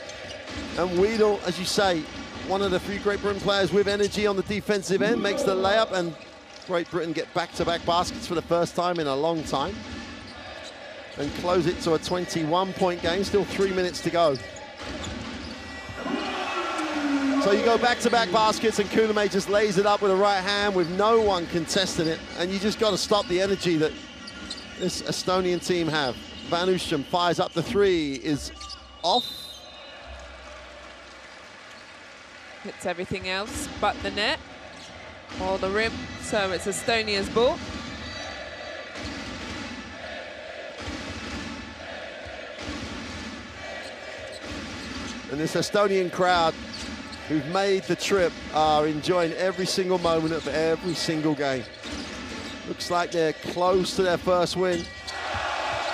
And Wheatle, as you say, one of the few Great Britain players with energy on the defensive end, makes the layup, and Great Britain get back-to-back baskets for the first time in a long time. And close it to a 21-point game, still three minutes to go. So you go back-to-back baskets, and Kullamäe just lays it up with a right hand with no one contesting it, and you just got to stop the energy that this Estonian team have. Van fires up the three, is off. Hits everything else but the net or the rim. So it's Estonia's ball. And this Estonian crowd who've made the trip are enjoying every single moment of every single game. Looks like they're close to their first win.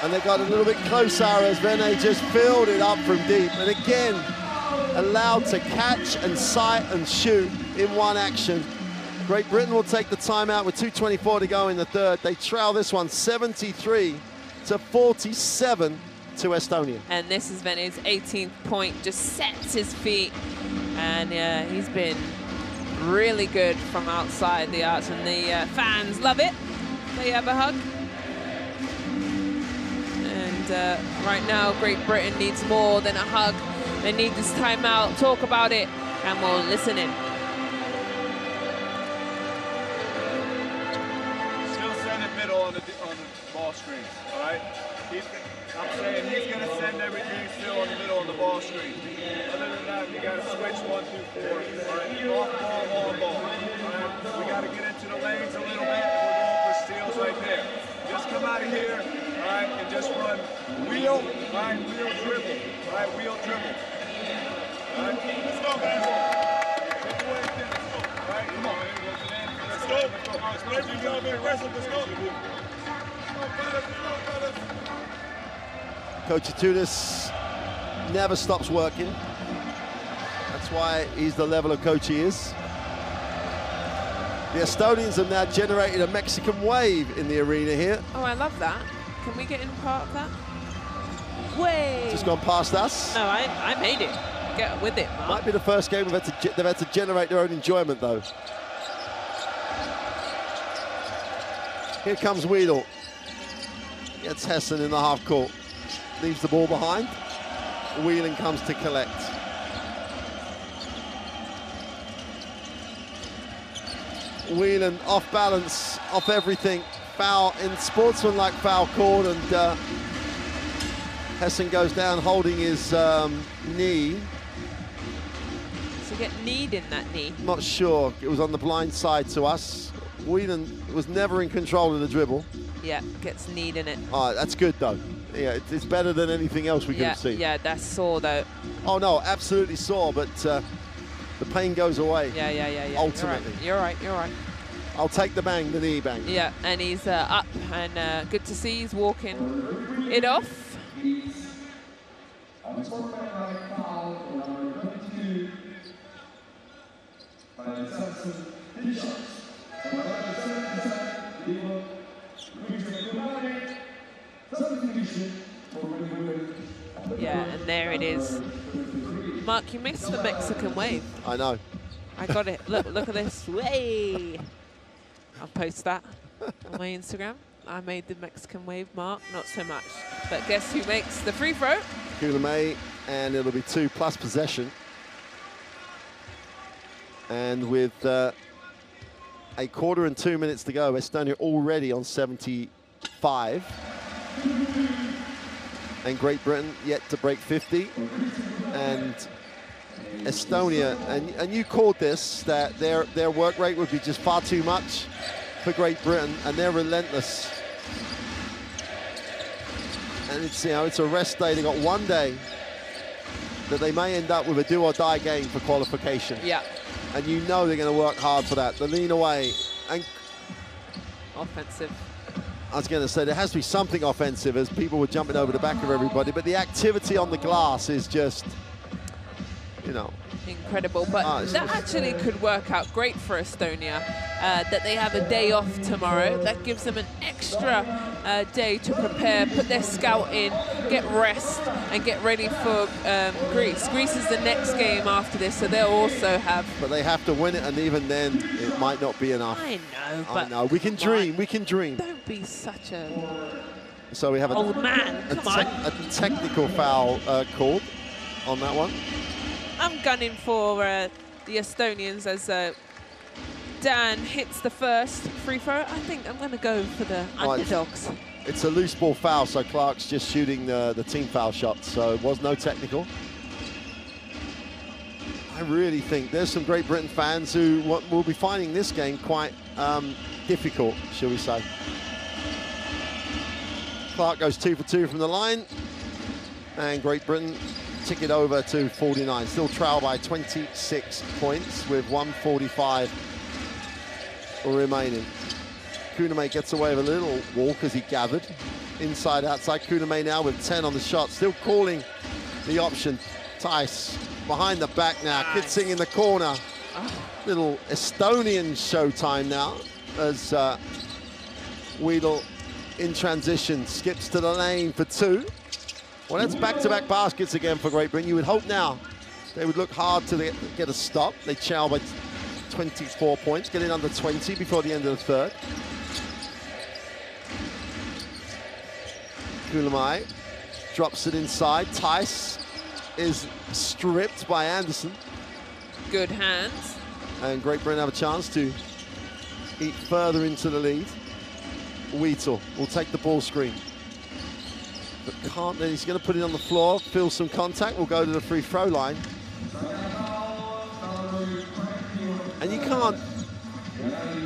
And they got a little bit closer as Vene just filled it up from deep. And again, allowed to catch and sight and shoot in one action. Great Britain will take the timeout with 2.24 to go in the third. They trail this one 73 to 47 to Estonia. And this has been his 18th point. Just sets his feet. And yeah, he's been really good from outside the arch. And the uh, fans love it. They have a hug. And uh, right now, Great Britain needs more than a hug. They need this timeout. Talk about it. And we'll listen in. Still send it middle on the on the ball screen. All right. He's, I'm he's gonna send everything still on the middle on the ball screen. Other than that, we gotta switch one through four. All right. Off ball, on ball. All right. We gotta get into the lanes a little bit. and We're going for steals right there. Just come out of here. All right, and just run wheel. All right, wheel dribble. All right, wheel dribble. All right. Let's go, guys. Take away the Let's go. All right, come on. Let's go. Let's go. Whatever you gotta be aggressive. Let's go. Coach Atunis never stops working. That's why he's the level of coach he is. The Estonians have now generated a Mexican wave in the arena here. Oh, I love that. Can we get in part of that? Way. Just gone past us. No, I, I made it. Get with it, Mark. Might be the first game we've had to, they've had to generate their own enjoyment, though. Here comes Wheatle. Gets Hesson in the half court. Leaves the ball behind. Whelan comes to collect. Whelan off balance, off everything. Foul in sportsmanlike foul called, and uh, Hesson goes down holding his um, knee. So get kneed in that knee. Not sure. It was on the blind side to us. Whelan was never in control of the dribble. Yeah, gets kneed in it. Oh, that's good though. Yeah, it's better than anything else we could yeah, have seen. yeah, that's sore though. Oh no, absolutely sore, but uh, the pain goes away. Yeah, yeah, yeah, yeah. Ultimately. You're right, you're right. You're right. I'll take the bang, the knee bang. Yeah, and he's uh, up and uh, good to see he's walking it off. Yeah, and there it is. Mark, you missed the Mexican wave. I know. I got it. Look, look at this. Way. I'll post that on my Instagram. I made the Mexican wave mark, not so much. But guess who makes the free throw? May, and it'll be two plus possession. And with uh, a quarter and two minutes to go, Estonia already on 75. And Great Britain yet to break 50. And Estonia, and, and you called this, that their, their work rate would be just far too much for Great Britain, and they're relentless. And it's, you know, it's a rest day. They got one day that they may end up with a do or die game for qualification. Yeah, And you know they're going to work hard for that. The lean away. And offensive. I was going to say there has to be something offensive as people were jumping over the back of everybody, but the activity on the glass is just, you know, Incredible, but Ah, that actually could work out great for Estonia. Uh, that they have a day off tomorrow. That gives them an extra uh, day to prepare, put their scout in, get rest, and get ready for um, Greece. Greece is the next game after this, so they'll also have. but they have to win it, and even then, it might not be enough. I know, I but know. We can dream. We can dream. don't be such a So we have a, old man. a, Come on. a technical foul uh, called on that one. I'm gunning for uh, the Estonians as uh, Dan hits the first free throw. I think I'm going to go for the it's- underdogs. It's a loose ball foul, so Clark's just shooting the, the team foul shot, so it was no technical. I really think there's some Great Britain fans who will be finding this game quite um, difficult, shall we say. Clark goes two for two from the line, and Great Britain tick it over to 49. Still trail by 26 points with 145 remaining. Kullamäe gets away with a little walk as he gathered. Inside, outside. Kullamäe now with 10 on the shot. Still calling the option. Tice behind the back now. Kitsing in the corner. Little Estonian showtime now as uh, Wheatle in transition skips to the lane for two. Well, that's back-to-back baskets again for Great Britain. You would hope now they would look hard to get- a stop. They chow by 24 points, getting under 20 before the end of the third. Kullamäe drops it inside. Tice is stripped by Anderson. Good hands. And Great Britain have a chance to eat further into the lead. Wheatle will take the ball screen. But can't, then he's going to put it on the floor, feel some contact, will go to the free throw line. And you can't,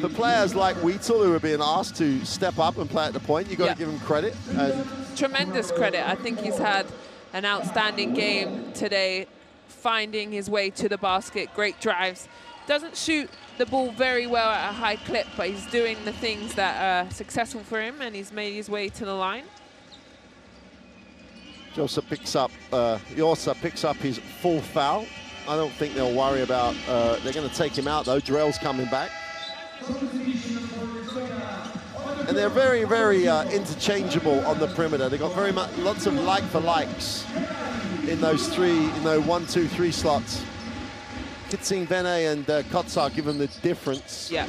for players like Wheatle who are being asked to step up and play at the point, you've got Yeah. to give them credit. And Tremendous credit. I think he's had an outstanding game today, finding his way to the basket. Great drives. Doesn't shoot the ball very well at a high clip, but he's doing the things that are successful for him, and he's made his way to the line. Jõesaar picks up, uh, picks up his full foul. I don't think they'll worry about, uh, they're going to take him out though. Drell's coming back. And they're very, very uh, interchangeable on the perimeter. They've got very much, lots of like for likes in those three, you know, one, two, three slots. Kitsing Vene and uh, Kotsar give them the difference. Yeah.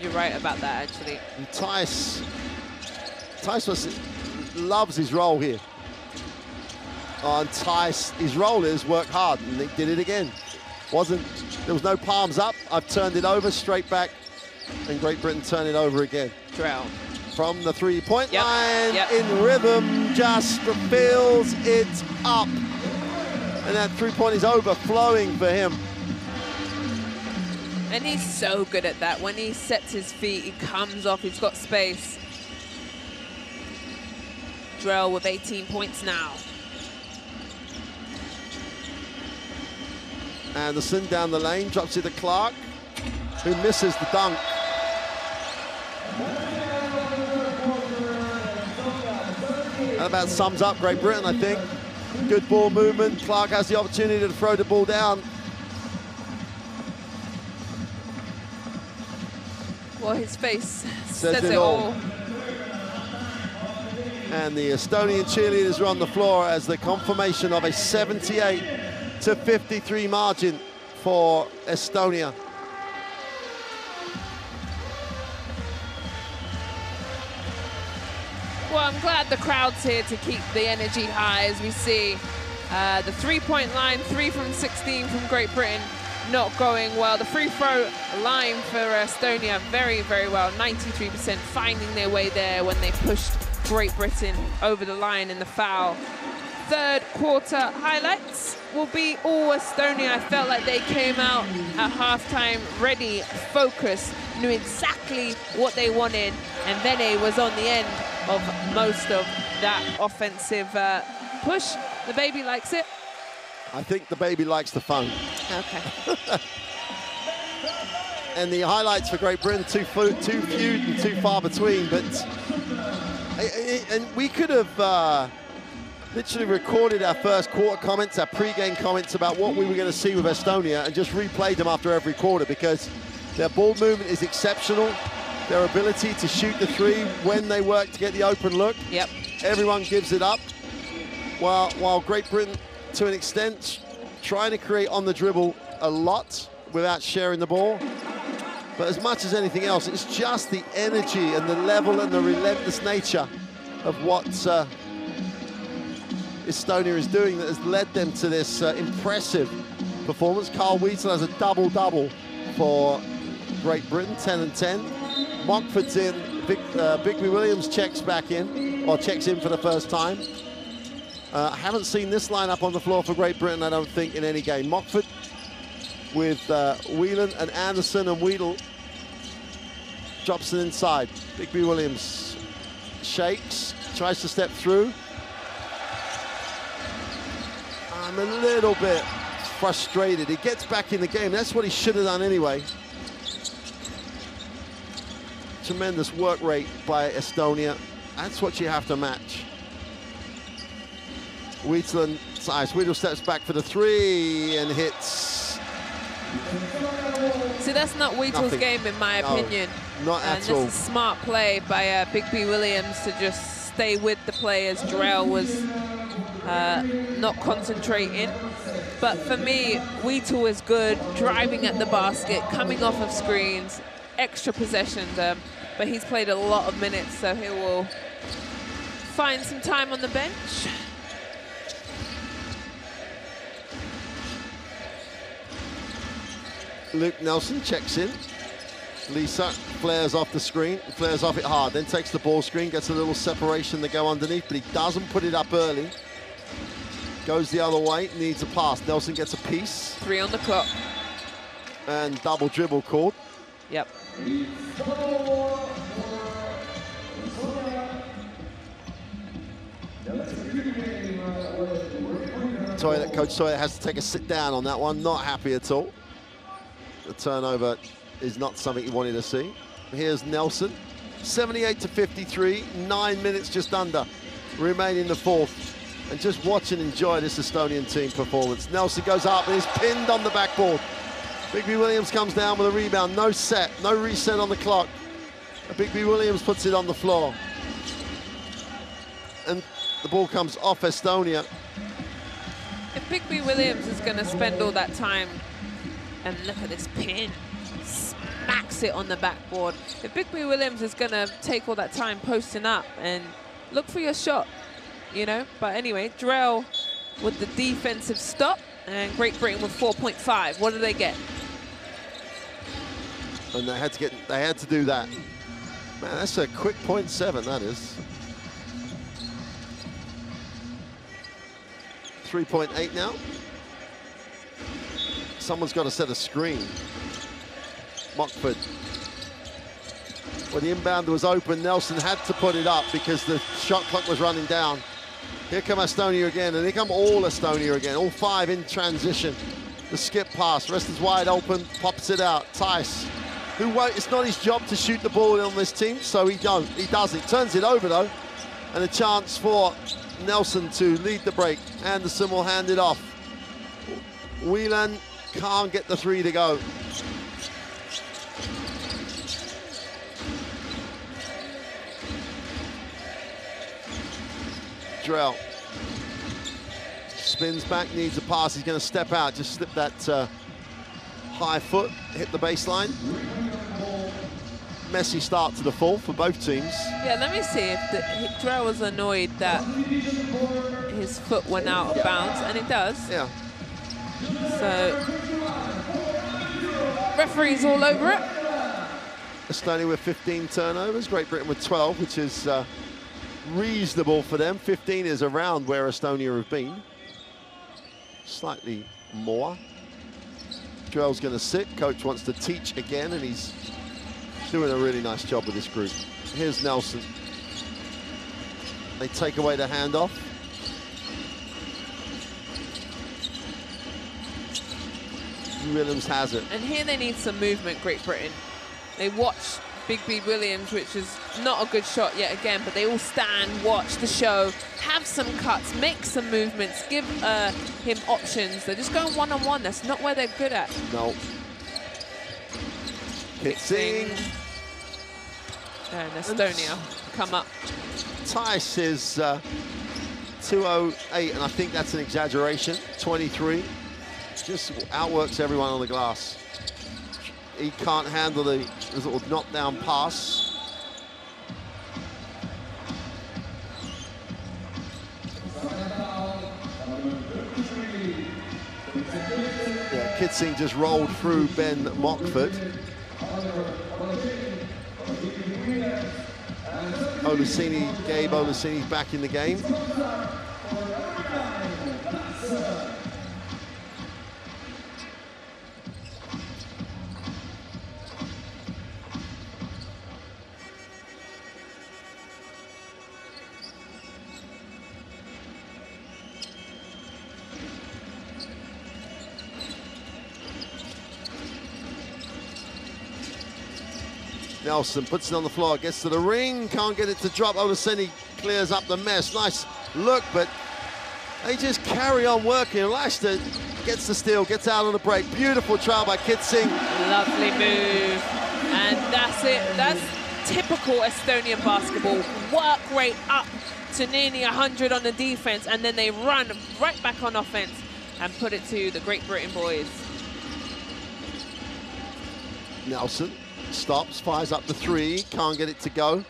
You're right about that, actually. And Tice, Tice was, loves his role here. Oh, and Tice, his role is work hard, and he did it again. Wasn't, there was no palms up. I've turned it over, straight back, and Great Britain turn it over again. Drell. From the three-point Yep, line, yep. in rhythm, just fills it up. And that three-point is overflowing for him. And he's so good at that. When he sets his feet, he comes off, he's got space. Drell with 18 points now. Anderson down the lane, drops it to Clark, who misses the dunk. That about sums up Great Britain, I think. Good ball movement. Clark has the opportunity to throw the ball down. Well, his face says, it it all. all. And the Estonian cheerleaders are on the floor as the confirmation of a 78 to 53 margin for Estonia. Well, I'm glad the crowd's here to keep the energy high as we see uh, the three-point line, three from 16 from Great Britain, not going well. The free throw line for Estonia very, very well, 93% finding their way there when they pushed Great Britain over the line in the foul. Third quarter highlights will be all Estonia. I felt like they came out at halftime ready, focused, knew exactly what they wanted, and Vene was on the end of most of that offensive uh, push. The baby likes it. I think the baby likes the phone. Okay. [laughs] and the highlights for Great Britain too few, too few and too far between. But I- I- and we could have uh, literally recorded our first quarter comments, our pre-game comments about what we were going to see with Estonia, and just replayed them after every quarter because their ball movement is exceptional. Their ability to shoot the three when they work to get the open look. Yep. Everyone gives it up. While while Great Britain, to an extent, trying to create on the dribble a lot without sharing the ball. But as much as anything else, it's just the energy and the level and the relentless nature of what uh, Estonia is doing that has led them to this uh, impressive performance. Carl Wheatle has a double-double for Great Britain, 10 and 10. Mockford's in, Big, uh, Bigby Williams checks back in, or checks in for the first time. Uh, I haven't seen this lineup on the floor for Great Britain, I don't think, in any game. Mockford with uh, Whelan and Anderson and Wheatle drops it inside. Bigby Williams shakes, tries to step through. I'm a little bit frustrated. He gets back in the game. That's what he should have done anyway. Tremendous work rate by Estonia. That's what you have to match. Wheatland, nice. Wheatle steps back for the three and hits. See, that's not Wheatle's game, in my No, opinion. not and at this all. is smart play by uh, Bigby Williams to just stay with the players. Jarrell was uh, not concentrating. But for me, Wheatle is good, driving at the basket, coming off of screens, extra possessions. Um, but he's played a lot of minutes, so he will find some time on the bench. Luke Nelson checks in. Lisa flares off the screen, flares off it hard, then takes the ball screen, gets a little separation to go underneath, but he doesn't put it up early. Goes the other way, needs a pass. Nelson gets a piece Three on the clock. and double dribble called. Yep. Toijala, Coach Toijala has to take a sit down on that one. Not happy at all. The turnover is not something you wanted to see. Here's Nelson, 78 to 53, nine minutes just under remain in the fourth. And just watch and enjoy this Estonian team performance. Nelson goes up and is pinned on the backboard. Bigby Williams comes down with a rebound. No set, no reset on the clock. Bigby Williams puts it on the floor. And the ball comes off Estonia. If Bigby Williams is going to spend all that time, and look at this pin, smacks it on the backboard. If Bigby Williams is going to take all that time posting up and look for your shot, you know. But anyway, Drell with the defensive stop, and Great Britain with 4.5. What do they get? And they had to get, they had to do that. Man, that's a quick point seven, that is. 3.8 now. Someone's got to set a screen. Mockford. When the inbound was open, Nelson had to put it up because the shot clock was running down. Here come Estonia again, and here come all Estonia again, all five in transition. The skip pass, rest is wide open, pops it out. Tice, who won't, it's not his job to shoot the ball on this team, so he don't, he does it. Turns it over though, and a chance for Nelson to lead the break. Anderson will hand it off. Whelan can't get the three to go. Drell spins back, needs a pass. He's going to step out, just slip that uh, high foot, hit the baseline. Messy start to the fall for both teams. Yeah, let me see if the, Drell was annoyed that his foot went out of bounds, and it does. Yeah. So, referees all over it. Estonia with 15 turnovers, Great Britain with 12, which is uh, reasonable for them. 15 is around where Estonia have been. Slightly more. Drell's going to sit. Coach wants to teach again, and he's doing a really nice job with this group. Here's Nelson. They take away the handoff. Williams has it. And here they need some movement, Great Britain. They watch Bigby Williams, which is not a good shot yet again, but they all stand, watch the show, have some cuts, make some movements, give uh, him options. They're just going one-on-one. -on -one. That's not where they're good at. No. Kitsing. And Estonia come up. Tice is uh, 208, and I think that's an exaggeration. 23. Just outworks everyone on the glass. He can't handle the little knockdown pass. Yeah, Kitsing just rolled through Ben Mockford. Olaseni, Gabe Olaseni's back in the game. Nelson puts it on the floor, gets to the ring, can't get it to drop. Olaseni clears up the mess. Nice look, but they just carry on working. Lashter gets the steal, gets out on the break. Beautiful trial by Kitsing. Lovely move. And that's it. That's typical Estonian basketball. Work rate up to nearly 100 on the defense, and then they run right back on offense and put it to the Great Britain boys. Nelson stops, fires up the three, can't get it to go.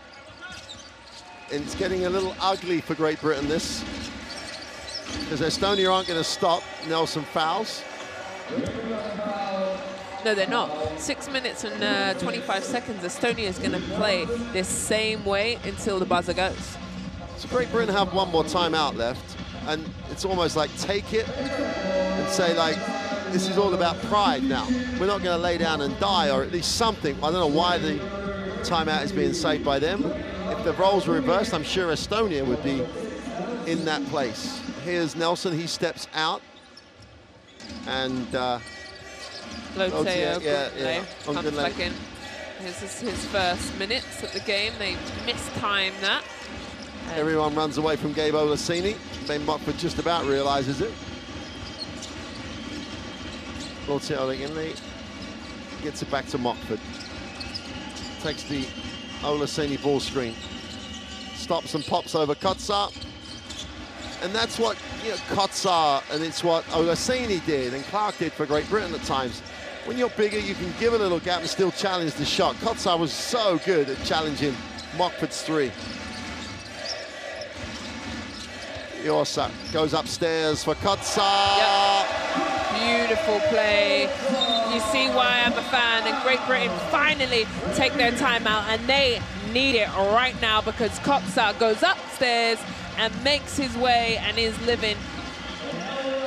And it's getting a little ugly for Great Britain, this. Because Estonia aren't going to stop. Nelson fouls. No, they're not. Six minutes and uh, 25 seconds. Estonia is going to play this same way until the buzzer goes. So Great Britain have one more timeout left. And it's almost like take it and say like, this is all about pride now. We're not going to lay down and die, or at least something. I don't know why the timeout is being saved by them. If the roles were reversed, I'm sure Estonia would be in that place. Here's Nelson, he steps out. And uh, Loteo yeah, yeah, comes back in. This is his first minutes at the game. They mistimed that. Everyone runs away from Gabe Olaseni. Ben Mockford just about realizes it. Lord Ginley gets it back to Mockford. Takes the Olaseni ball screen. Stops and pops over Kotsar. And that's what you know, Kotsar and it's what Olaseni did and Clark did for Great Britain at times. When you're bigger, you can give a little gap and still challenge the shot. Kotsar was so good at challenging Mockford's three. Jõesaar goes upstairs for Kotsar. Yep. Beautiful play. You see why I'm a fan. And Great Britain finally take their timeout, and they need it right now because Kotsar goes upstairs and makes his way and is living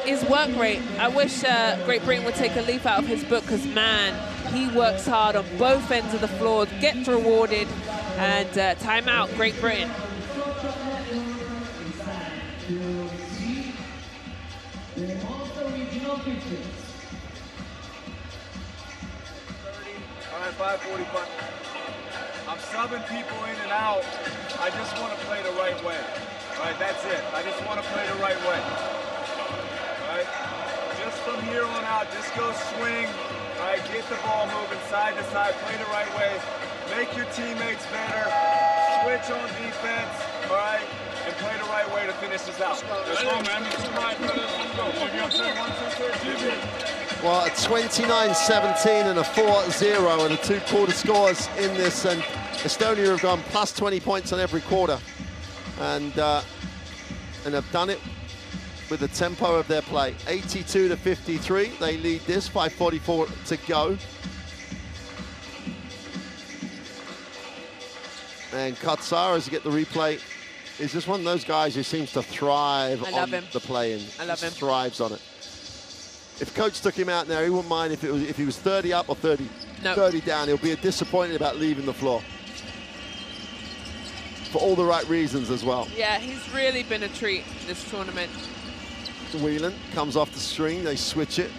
his work rate. I wish uh, Great Britain would take a leaf out of his book because, man, he works hard on both ends of the floor, gets rewarded, and uh, timeout, Great Britain. All right, 545. I'm subbing people in and out. I just want to play the right way. All right, that's it. I just want to play the right way. All right? Just from here on out, just go swing. All right, get the ball moving side to side, play the right way. Make your teammates better. Switch on defense. All right? And play the right way to finish this out. Let's go, man. Let's go. Let's go. One, two, three, Well, a 29-17 and a 4-0 and the two quarter scores in this. And Estonia have gone plus 20 points on every quarter. And, uh, and have done it with the tempo of their play. 82 to 53, they lead this, 5.44 to go. And Kotsar, as you get the replay, is just one of those guys who seems to thrive on him. the love him. Thrives on it. If coach took him out there, he wouldn't mind if it was if he was 30 up or 30, No. 30 down. He'll be disappointed about leaving the floor. For all the right reasons as well. Yeah, he's really been a treat this tournament. Whelan comes off the string, they switch it.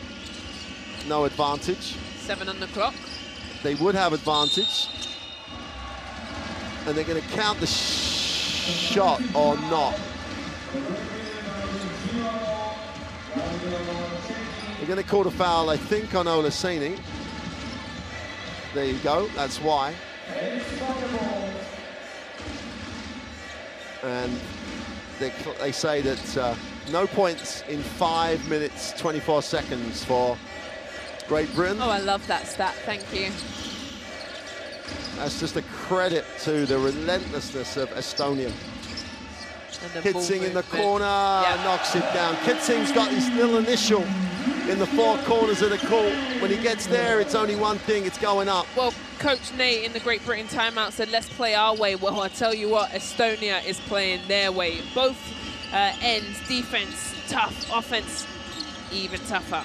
No advantage. Seven on the clock. They would have advantage. And they're going to count the sh- shot or not. They're going to call the foul, I think, on Olaseni. There you go, that's why. And they, they say that uh, no points in five minutes, 24 seconds for Great Britain. Oh, I love that stat. Thank you. That's just a credit to the relentlessness of Estonia. Kitsing in the corner, Yeah. knocks it down. Kitsing's got his little initial in the four corners of the court. When he gets there, it's only one thing, it's going up. Well, Coach Nate in the Great Britain timeout said, let's play our way. Well, I tell you what, Estonia is playing their way. Both uh, ends, defense, tough, offense, even tougher.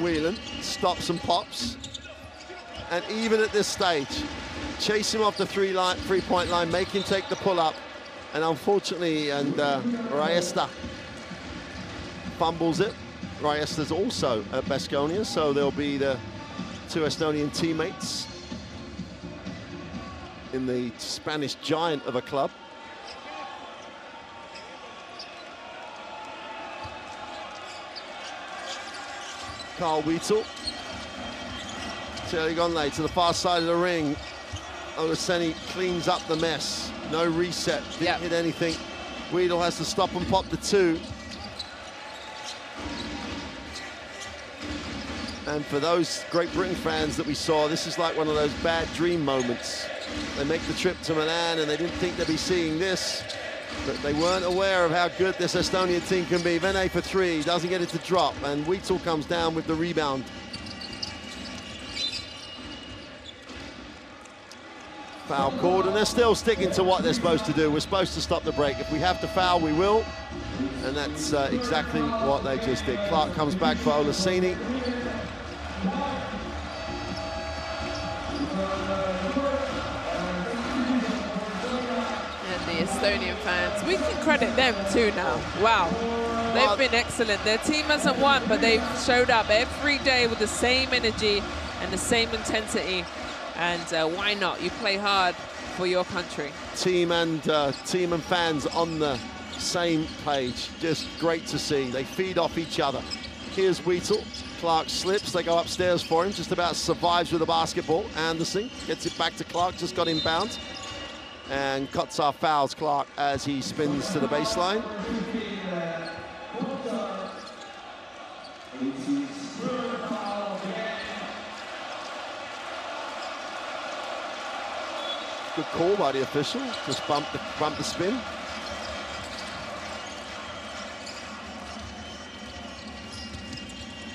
Whelan stops and pops. And even at this stage, chase him off the three line, three-point line, make him take the pull-up. And unfortunately, and uh, Raieste fumbles it. Raieste's also at Baskonia, so there'll be the two Estonian teammates in the Spanish giant of a club. Carl Wheatle. Charlie Gonley to the far side of the ring. Olaseni cleans up the mess. No reset, didn't Yep. hit anything. Wheatle has to stop and pop the two. And for those Great Britain fans that we saw, this is like one of those bad dream moments. They make the trip to Milan and they didn't think they'd be seeing this, but they weren't aware of how good this Estonian team can be. Vene for three, doesn't get it to drop, and Wheatle comes down with the rebound. Foul called, and they're still sticking to what they're supposed to do. We're supposed to stop the break. If we have to foul, we will. And that's uh, exactly what they just did. Clark comes back for Olaseni. And the Estonian fans, we can credit them too now. Wow. They've been excellent. Their team hasn't won, but they've showed up every day with the same energy and the same intensity. And uh, why not? You play hard for your country. Team and uh, team and fans on the same page. Just great to see. They feed off each other. Here's Wheatle. Clark slips. They go upstairs for him. Just about survives with the basketball. Anderson gets it back to Clark. Just got inbound. And Kotsar fouls Clark as he spins to the baseline. Good call by the official. Just bump the, bump the spin.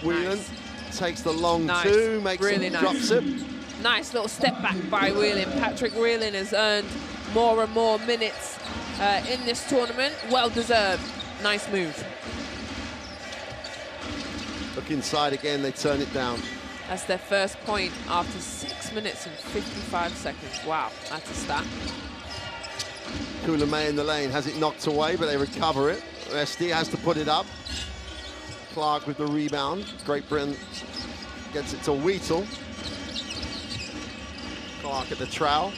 Whelan Nice. takes the long Nice. two, makes Really it nice. drops it. Nice little step back by Whelan. Patrick Whelan has earned more and more minutes uh, in this tournament. Well deserved. Nice move. Look inside again, they turn it down. That's their first point after six minutes and 55 seconds. Wow, that's a stat. Kullamäe in the lane has it knocked away, but they recover it. SD has to put it up. Clark with the rebound. Great Britain gets it to Wheatle. Clark at the trowel.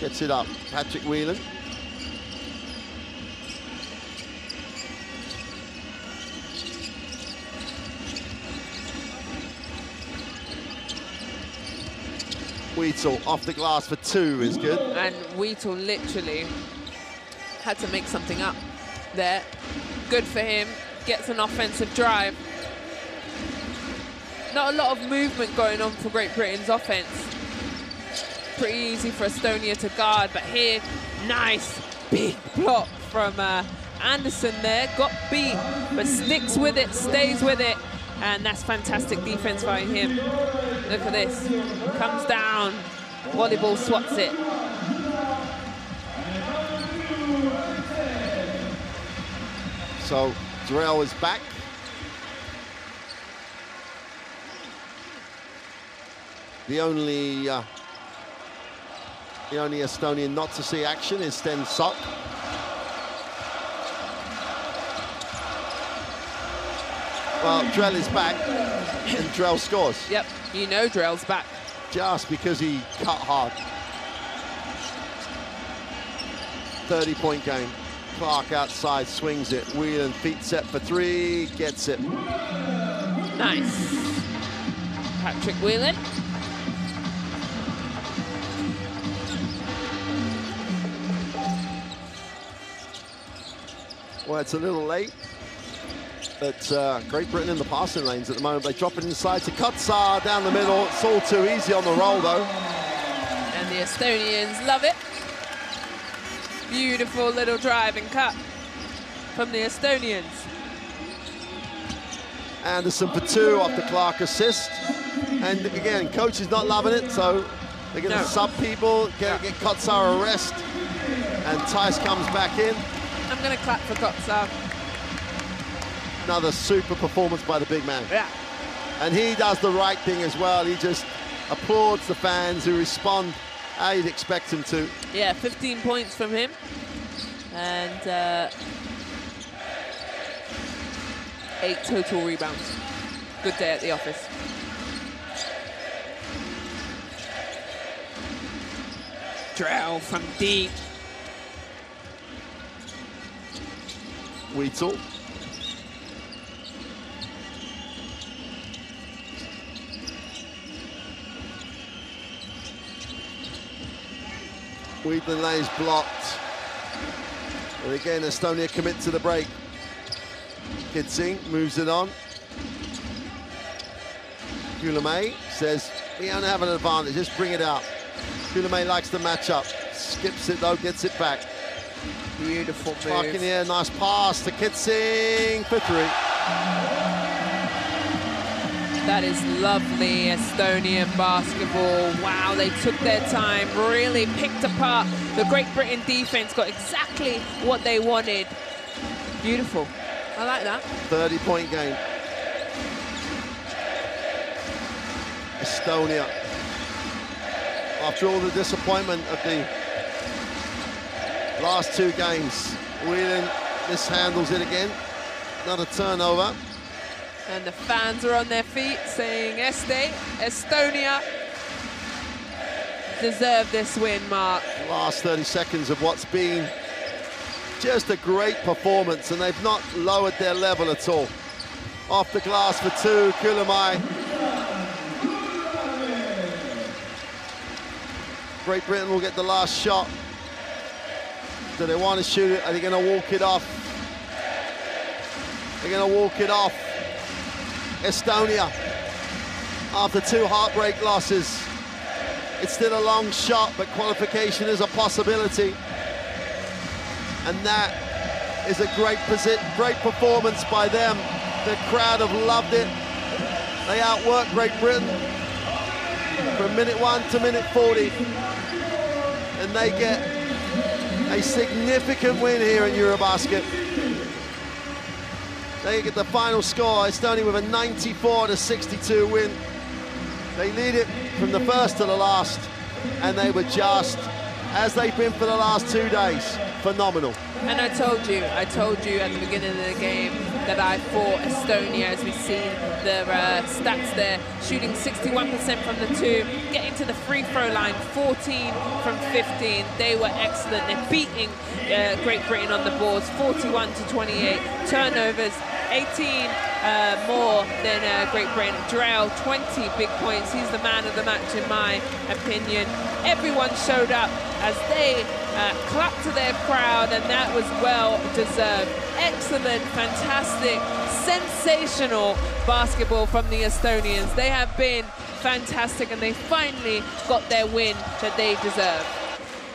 Gets it up. Patrick Whelan. Wheatle off the glass for two is good. And Wheatle literally had to make something up there. Good for him. Gets an offensive drive. Not a lot of movement going on for Great Britain's offense. Pretty easy for Estonia to guard, but here, nice big block from uh, Anderson there. Got beat, but sticks with it, stays with it. And that's fantastic defense by him. Look at this. Comes down. Volleyball swats it. So Drell is back. The only uh, the only Estonian not to see action is Sten Sokk. Well, Drell is back, and Drell scores Yep, you know Drell's back. just because he cut hard. 30 point game. Clark outside swings it. Whelan feet set for three, gets it. Nice. Patrick Whelan. Well, it's a little late, but uh, Great Britain in the passing lanes at the moment. They drop it inside to Kotsar down the middle. It's all too easy on the roll, though. And the Estonians love it. Beautiful little drive and cut from the Estonians. Anderson for two off the Clark assist. And again, coach is not loving it, so they're going to No. sub people, get, Yeah. get Kotsar a rest. And Tice comes back in. I'm going to clap for Kotsar. Another super performance by the big man. Yeah. And he does the right thing as well. He just applauds the fans who respond how you'd expect him to. Yeah, 15 points from him. And uh, eight total rebounds. Good day at the office. Drell from deep. Wheatle. Wheatland lays blocked. And again, Estonia commit to the break. Kitsing moves it on. Kullamäe says, we don't have an advantage, just bring it out. Kullamäe likes the matchup. Skips it though, gets it back. Beautiful Clark in move. the air, nice pass to Kitsing for three. That is lovely Estonian basketball. Wow, they took their time, really picked apart the Great Britain defense, got exactly what they wanted. Beautiful. I like that. 30 point game. Estonia. After all the disappointment of the last two games, Whelan mishandles it again. Another turnover. And the fans are on their feet saying Este, Estonia. deserve this win, Mark. Last 30 seconds of what's been just a great performance, and they've not lowered their level at all. Off the glass for two, Kullamäe. Great Britain will get the last shot. Do they want to shoot it? Are they going to walk it off? They're going to walk it off. Estonia, after two heartbreak losses, it's still a long shot, but qualification is a possibility. And that is a great, great performance by them. The crowd have loved it. They outworked Great Britain from minute one to minute 40. And they get a significant win here in Eurobasket. They get the final score, Estonia with a 94 to 62 win. They lead it from the first to the last, and they were just, as they've been for the last two days, phenomenal. And I told you, I told you at the beginning of the game that I thought Estonia, as we see the uh, stats there, shooting 61% from the two, getting to the free throw line, 14 from 15. They were excellent. They're beating uh, Great Britain on the boards, 41 to 28. Turnovers, 18 uh, more than uh, Great Britain. Drell, 20 big points. He's the man of the match, in my opinion. Everyone showed up as they uh, clapped to their crowd, and that was well deserved. Excellent, fantastic, sensational basketball from the Estonians. They have been fantastic, and they finally got their win that they deserve.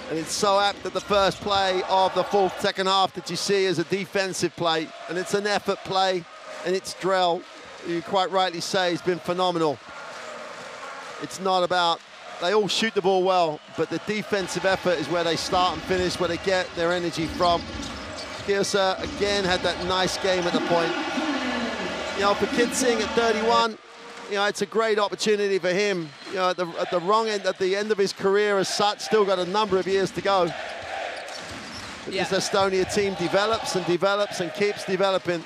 And it's so apt that the first play of the fourth second half that you see is a defensive play, and it's an effort play, and it's Drell, you quite rightly say, has been phenomenal. It's not about, they all shoot the ball well, but the defensive effort is where they start and finish, where they get their energy from. Kriisa, again, had that nice game at the point. You know, for Kitsing at 31, you know, it's a great opportunity for him. You know, at the, at the wrong end, at the end of his career as such, still got a number of years to go. But Yeah. This Estonia team develops and develops and keeps developing.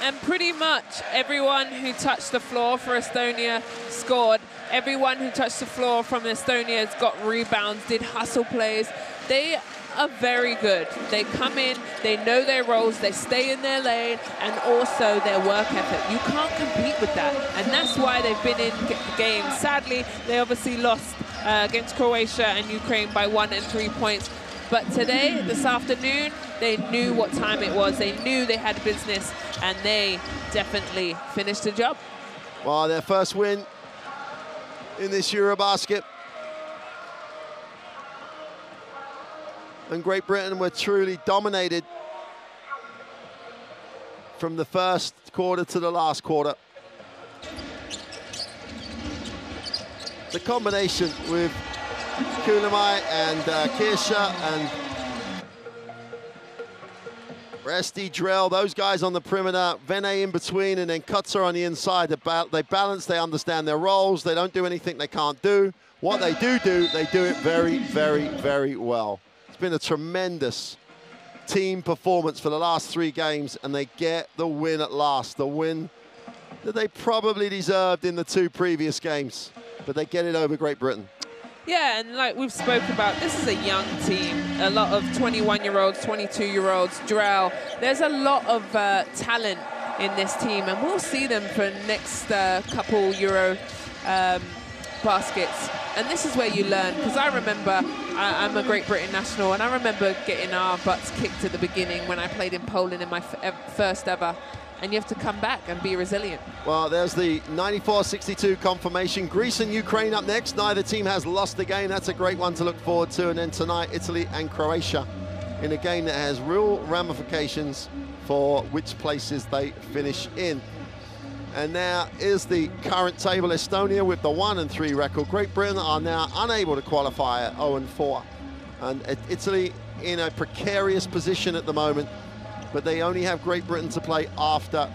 And pretty much everyone who touched the floor for Estonia scored. Everyone who touched the floor from Estonia has got rebounds, did hustle plays. They are very good. They come in, they know their roles, they stay in their lane, and also their work ethic. You can't compete with that. And that's why they've been in games. Sadly, they obviously lost uh, against Croatia and Ukraine by one and three points. But today, this afternoon, they knew what time it was. They knew they had business, and they definitely finished the job. Well, their first win in this Eurobasket. And Great Britain were truly dominated from the first quarter to the last quarter. The combination with Kullamäe and uh, Kriisa and Raieste, Drell, those guys on the perimeter, Vene in between, and then Kotsar on the inside. They, they balance, they understand their roles, they don't do anything they can't do. What they do do, they do it very, very, very well. It's been a tremendous team performance for the last three games, and they get the win at last. The win that they probably deserved in the two previous games, but they get it over Great Britain. Yeah, and like we've spoke about, this is a young team. A lot of 21-year-olds, 22-year-olds, Drow. There's a lot of uh, talent in this team, and we'll see them for next uh, couple Euro um, baskets. And this is where you learn, because I remember I, I'm a Great Britain national, and I remember getting our butts kicked at the beginning when I played in Poland in my first ever. And you have to come back and be resilient. Well, there's the 94-62 confirmation. Greece and Ukraine up next. Neither team has lost the game. That's a great one to look forward to. And then tonight, Italy and Croatia in a game that has real ramifications for which places they finish in. And now is the current table. Estonia with the 1 and 3 record. Great Britain are now unable to qualify at 0 and 4. And Italy in a precarious position at the moment, but they only have Great Britain to play after